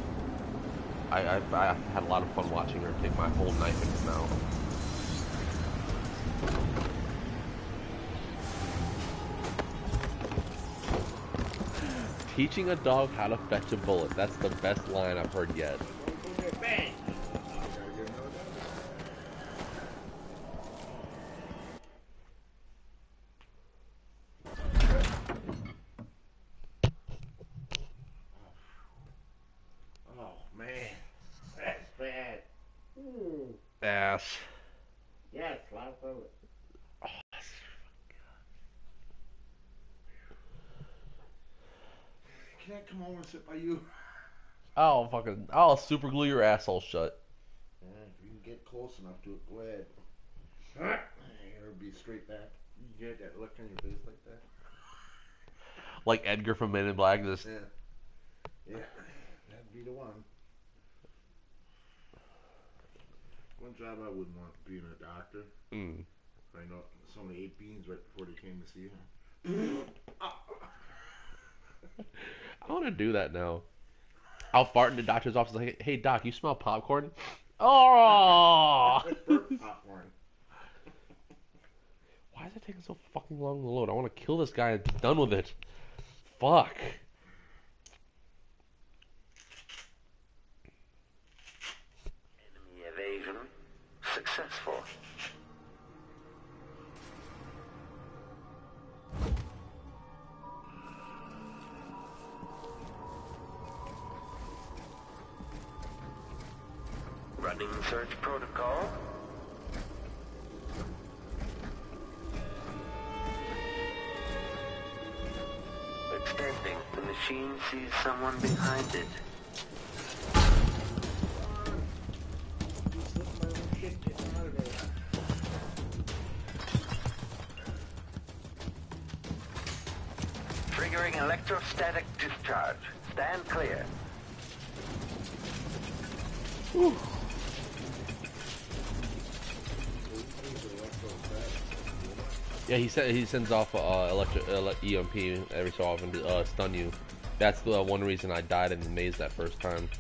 I, I, I had a lot of fun watching her take my whole knife in her mouth. Teaching a dog how to fetch a bullet. That's the best line I've heard yet. Bang! Oh man, that's bad. Ooh. Ass. Yes, lots of it. Can I come over and sit by you? I'll fucking, I'll super glue your asshole shut. Yeah, if you can get close enough to it, go ahead. It'll be straight back. You get that look on your face like that? Like Edgar from Men in Black, just Yeah. Yeah, that'd be the one. One job I wouldn't want being a doctor. Mm. I know somebody ate beans right before they came to see him. I want to do that now. I'll fart in the doctor's office like, hey doc, you smell popcorn? Oh! Popcorn. Why is it taking so fucking long to load? I want to kill this guy and be done with it. Fuck. Enemy evasion successful. Search protocol. Extending. The machine sees someone behind it. Triggering electrostatic discharge. Stand clear. Yeah, he said he sends off uh, electro, ele- EMP every so often to uh, stun you. That's the one reason I died in the maze that first time.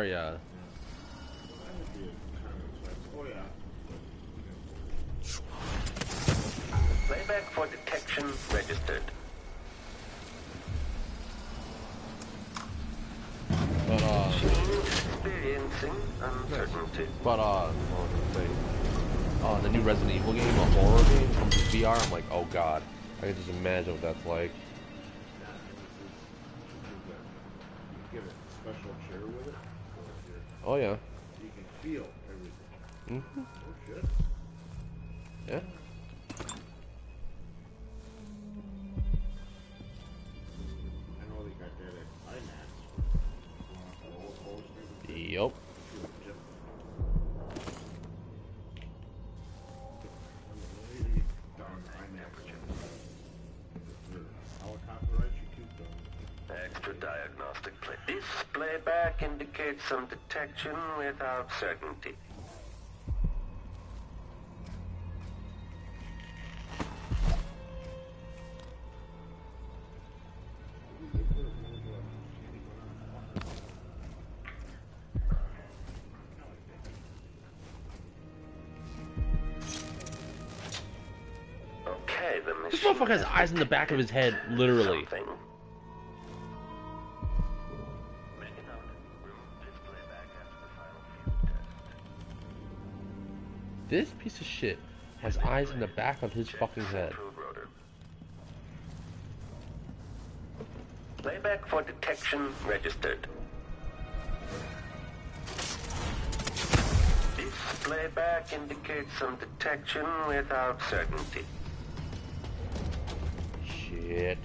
Oh, yeah. Oh. Playback for detection registered. But uh, Experiencing uncertainty. but uh, what was I gonna say? Uh, the new Resident Evil game, a horror game, comes with VR. I'm like, oh god, I can just imagine what that's like. You get a special chair with it. So if you're, Oh yeah. you can feel everything. Mhm. the diagnostic plate. This playback indicates some detection without certainty. This motherfucker has eyes in the back of his head, literally. Something. This piece of shit has eyes in the back of his fucking head. Playback for detection registered. This playback indicates some detection without certainty. Shit.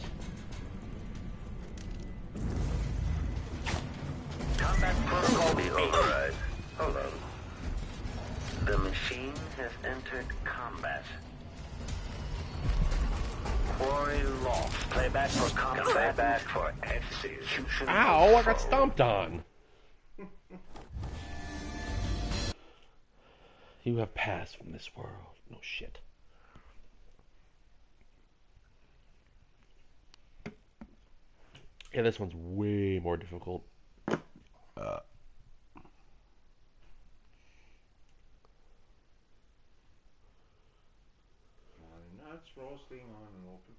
Ow, I got stomped on. You have passed from this world. No shit. Yeah, this one's way more difficult. Uh, roasting on an open.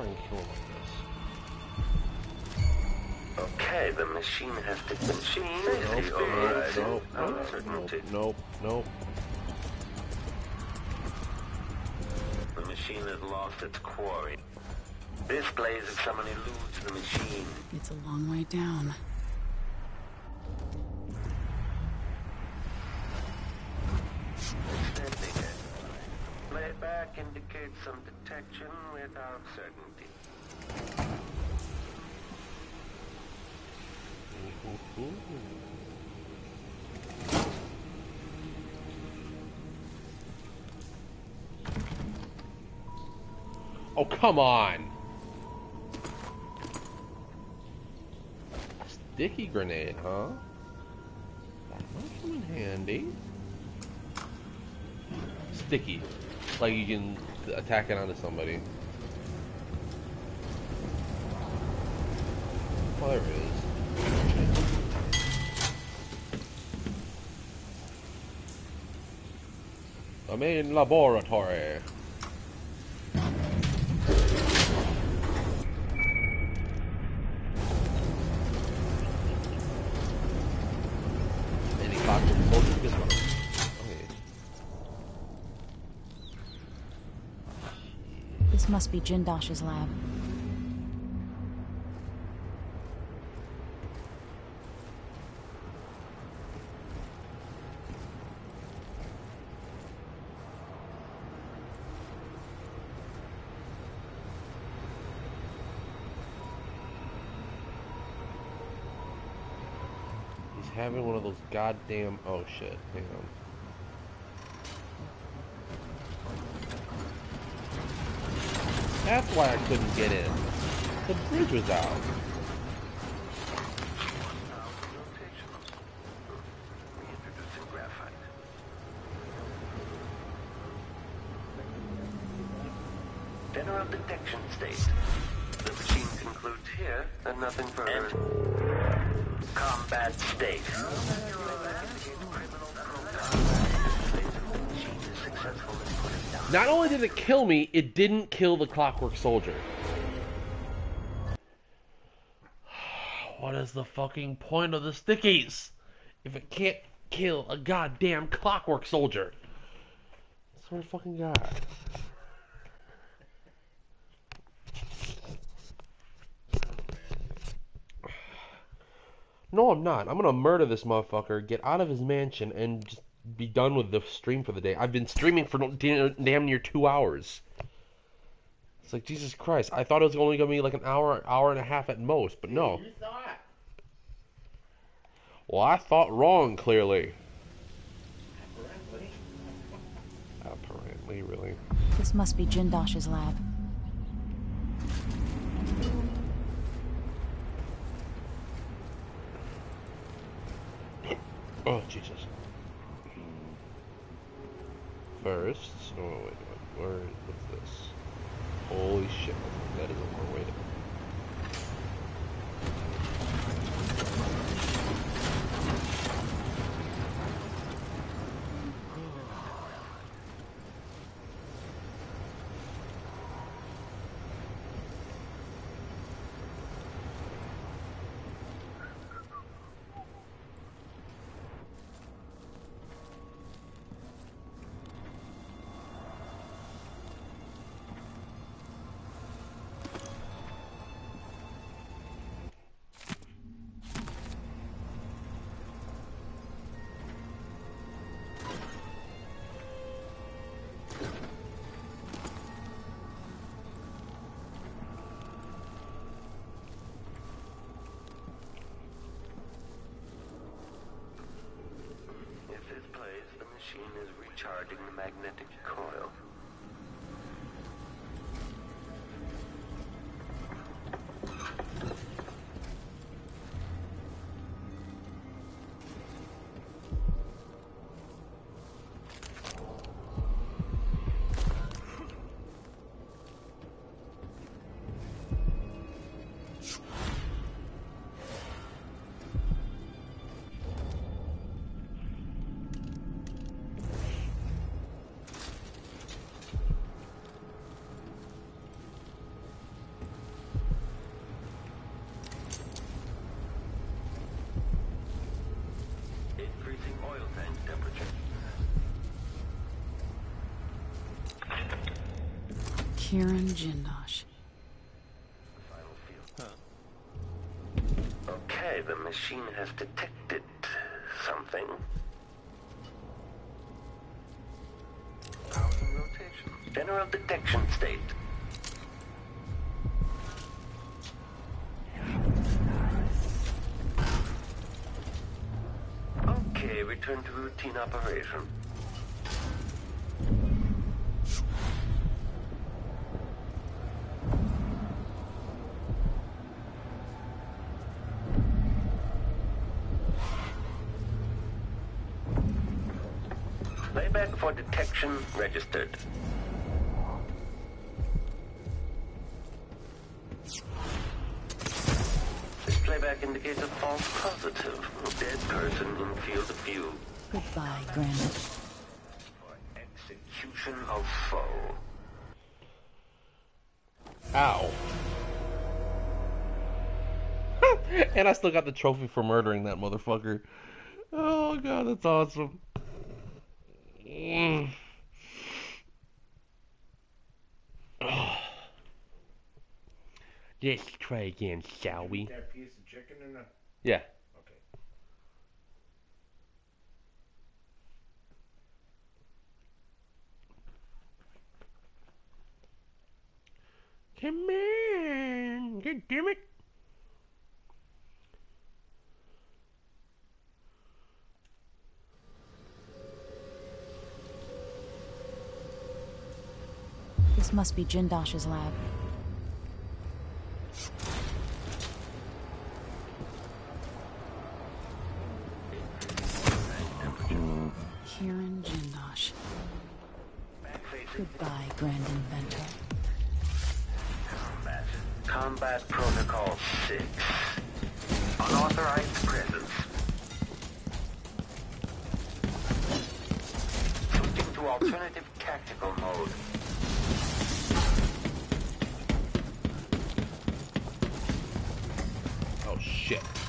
What if I can kill him like this? Okay, the machine has to machine Nope, is nope, overriding nope, nope, nope, nope. The machine has lost its quarry. This plays if someone eludes the machine. It's a long way down. Extending it. Playback indicates some detection without certainty. Oh, come on! Sticky grenade, huh? That might come in handy. Sticky. Like you can attack it onto somebody. Oh, there it is. The main laboratory. This must be Jindosh's lab. having one of those goddamn. Oh shit! Hang on. That's why I couldn't get in. The bridge was out. It kill me, it didn't kill the clockwork soldier. What is the fucking point of the stickies? If it can't kill a goddamn clockwork soldier. I swear to fucking God. No, I'm not. I'm gonna murder this motherfucker, get out of his mansion, and just be done with the stream for the day. I've been streaming for damn near two hours. It's like Jesus Christ. I thought it was only gonna be like an hour, hour and a half at most, but no. You thought. Well, I thought wrong. Clearly. Apparently. Apparently, really. This must be Jindosh's lab. Oh Jesus. First, oh wait, wait, where? What's this? Holy shit! That is a long way to. Kirin Jindosh. Okay, the machine has detected something. General detection state. Okay, return to routine operation. For registered. This playback indicates a false positive. A dead person in field of view. Goodbye, Granite. Execution of foe. Ow. and I still got the trophy for murdering that motherfucker. Oh god, that's awesome. Mm. Let's try again, shall we? That piece of chicken or not? Yeah. Come on! God damn it! This must be Jindosh's lab. Kirin Jindosh. Goodbye, Grand Inventor. Combat Protocol 6. Unauthorized presence. Switching to alternative tactical mode. Shit.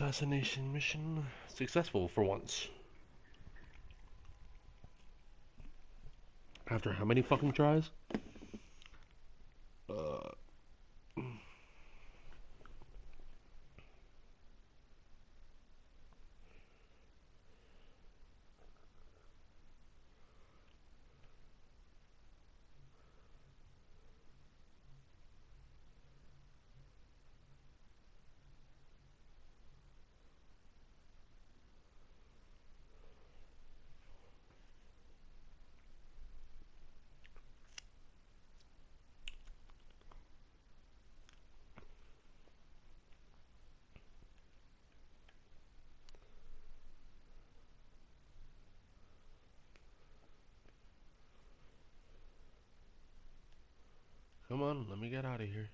Assassination mission successful for once. After how many fucking tries? Uh. Come on, let me get out of here.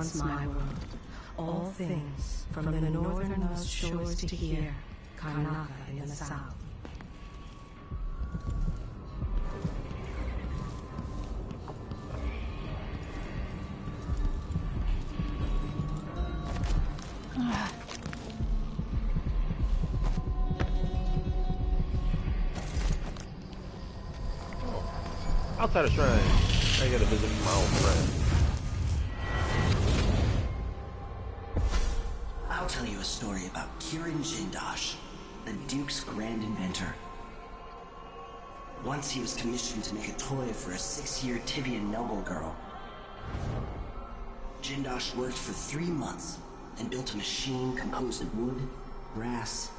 Once my world. All things, from the northernmost shores to here, Karnaca in the south. Outside of Shrine, I gotta visit my old friend. Duke's grand inventor. Once he was commissioned to make a toy for a six-year Tyvian noble girl. Jindosh worked for three months and built a machine composed of wood, brass,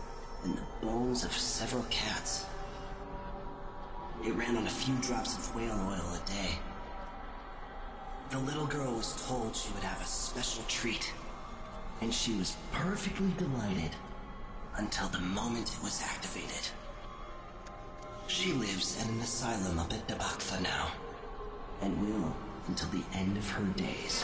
and the bones of several cats. It ran on a few drops of whale oil a day. The little girl was told she would have a special treat, and she was perfectly delighted until the moment it was activated. She lives at an asylum up at Dabakfa now, and will until the end of her days.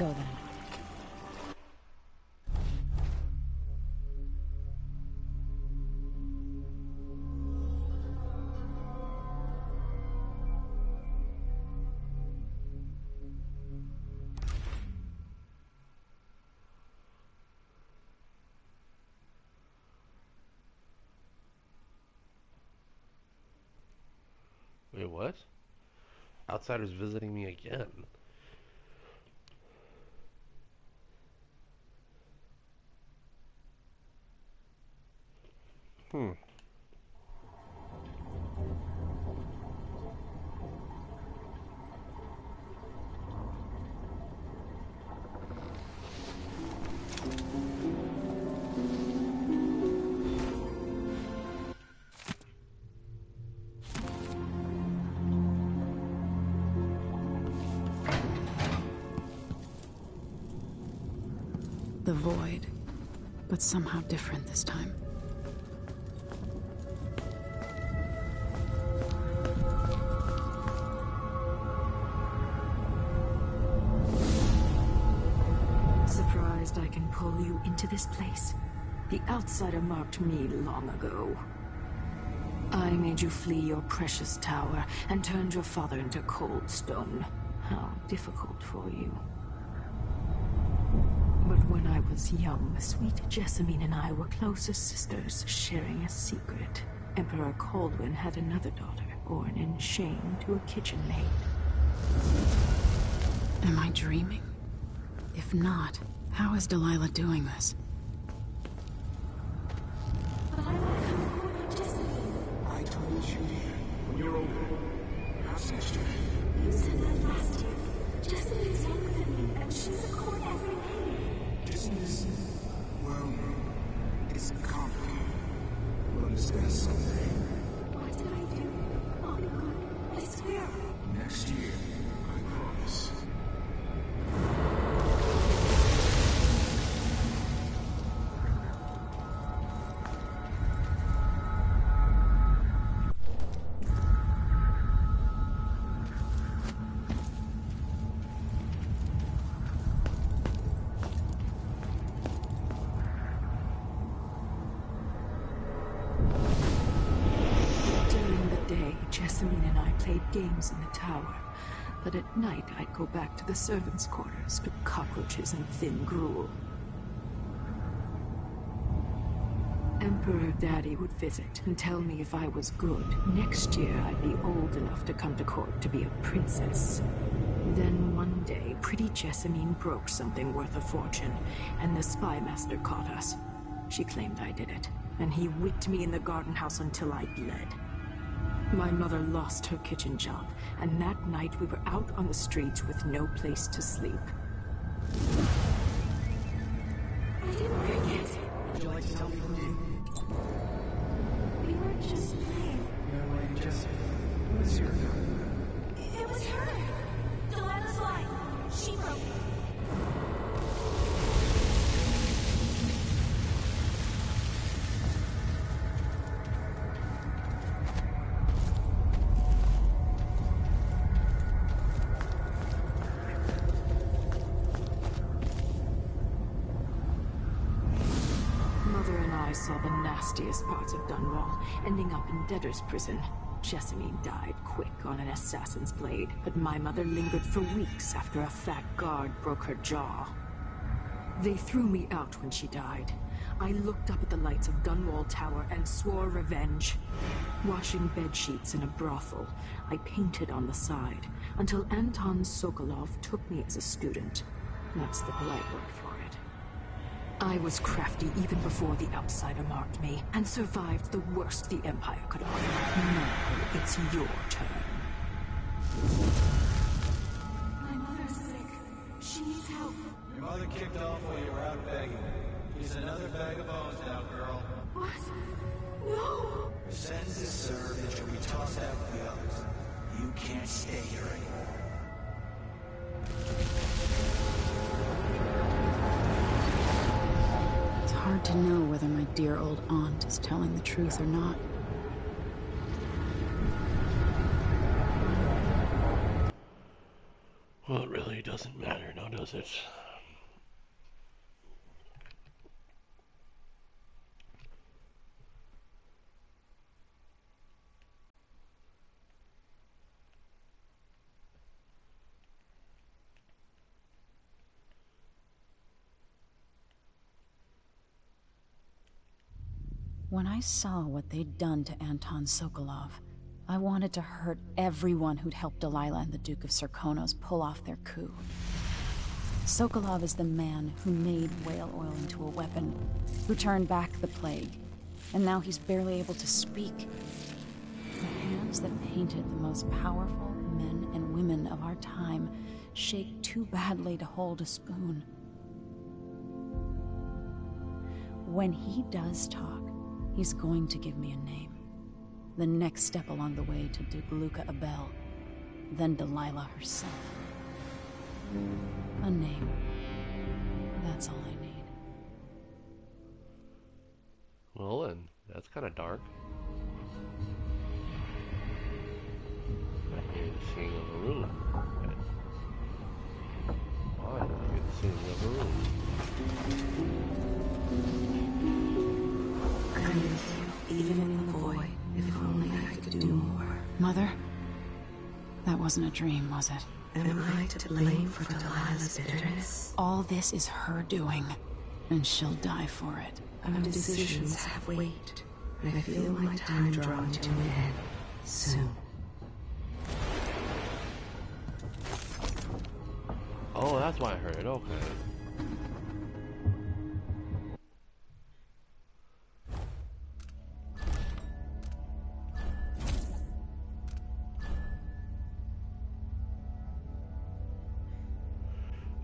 Go then. Wait, what? Outsiders visiting me again. But somehow different this time. Surprised I can pull you into this place? The outsider marked me long ago. I made you flee your precious tower and turned your father into cold stone. How difficult for you. Was young, sweet Jessamine and I were close as sisters, sharing a secret. Emperor Kaldwin had another daughter, born in shame to a kitchen maid. Am I dreaming? If not, how is Delilah doing this? Go back to the servants' quarters to cockroaches and thin gruel. Emperor Daddy would visit and tell me if I was good. Next year, I'd be old enough to come to court to be a princess. Then one day, pretty Jessamine broke something worth a fortune, and the spy master caught us. She claimed I did it, and he whipped me in the garden house until I bled. My mother lost her kitchen job, and that night we were out on the streets with no place to sleep. I didn't you like to tell me? We were just playing. Your lady Jessie. Who is your It was her. Delilah's lie. She broke parts of Dunwall, ending up in debtor's prison. Jessamine died quick on an assassin's blade, but my mother lingered for weeks after a fat guard broke her jaw. They threw me out when she died. I looked up at the lights of Dunwall Tower and swore revenge. Washing bed sheets in a brothel, I painted on the side until Anton Sokolov took me as a student. That's the polite word. I was crafty even before the outsider marked me, and survived the worst the Empire could offer. Now it's your turn. My mother's sick. She needs help. Your mother kicked off while you were out begging. She's another bag of bones now, girl. What? No! Your sentence is served and she'll be tossed out with the others. You can't stay here anymore. Hard to know whether my dear old aunt is telling the truth or not. Well, it really doesn't matter, now does it? When I saw what they'd done to Anton Sokolov, I wanted to hurt everyone who'd helped Delilah and the Duke of Serkonos pull off their coup. Sokolov is the man who made whale oil into a weapon, who turned back the plague, and now he's barely able to speak. The hands that painted the most powerful men and women of our time shake too badly to hold a spoon. When he does talk, he's going to give me a name. The next step along the way to Duke Luca Abel, then Delilah herself. A name. That's all I need. Well then, that's kind of dark. I hear the singing of a. Okay. Oh, I hear the singing of a room. I'm with you, even in the void. If only I could do more. Mother? That wasn't a dream, was it? Am I to blame for Delilah's bitterness? All this is her doing, and she'll die for it. Our decisions have weight. I feel my time drawing to an end. Soon. Oh, that's why I heard it. Okay.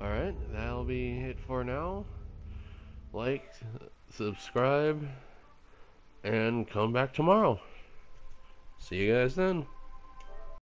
Alright, that'll be it for now. Like, subscribe, and come back tomorrow. See you guys then.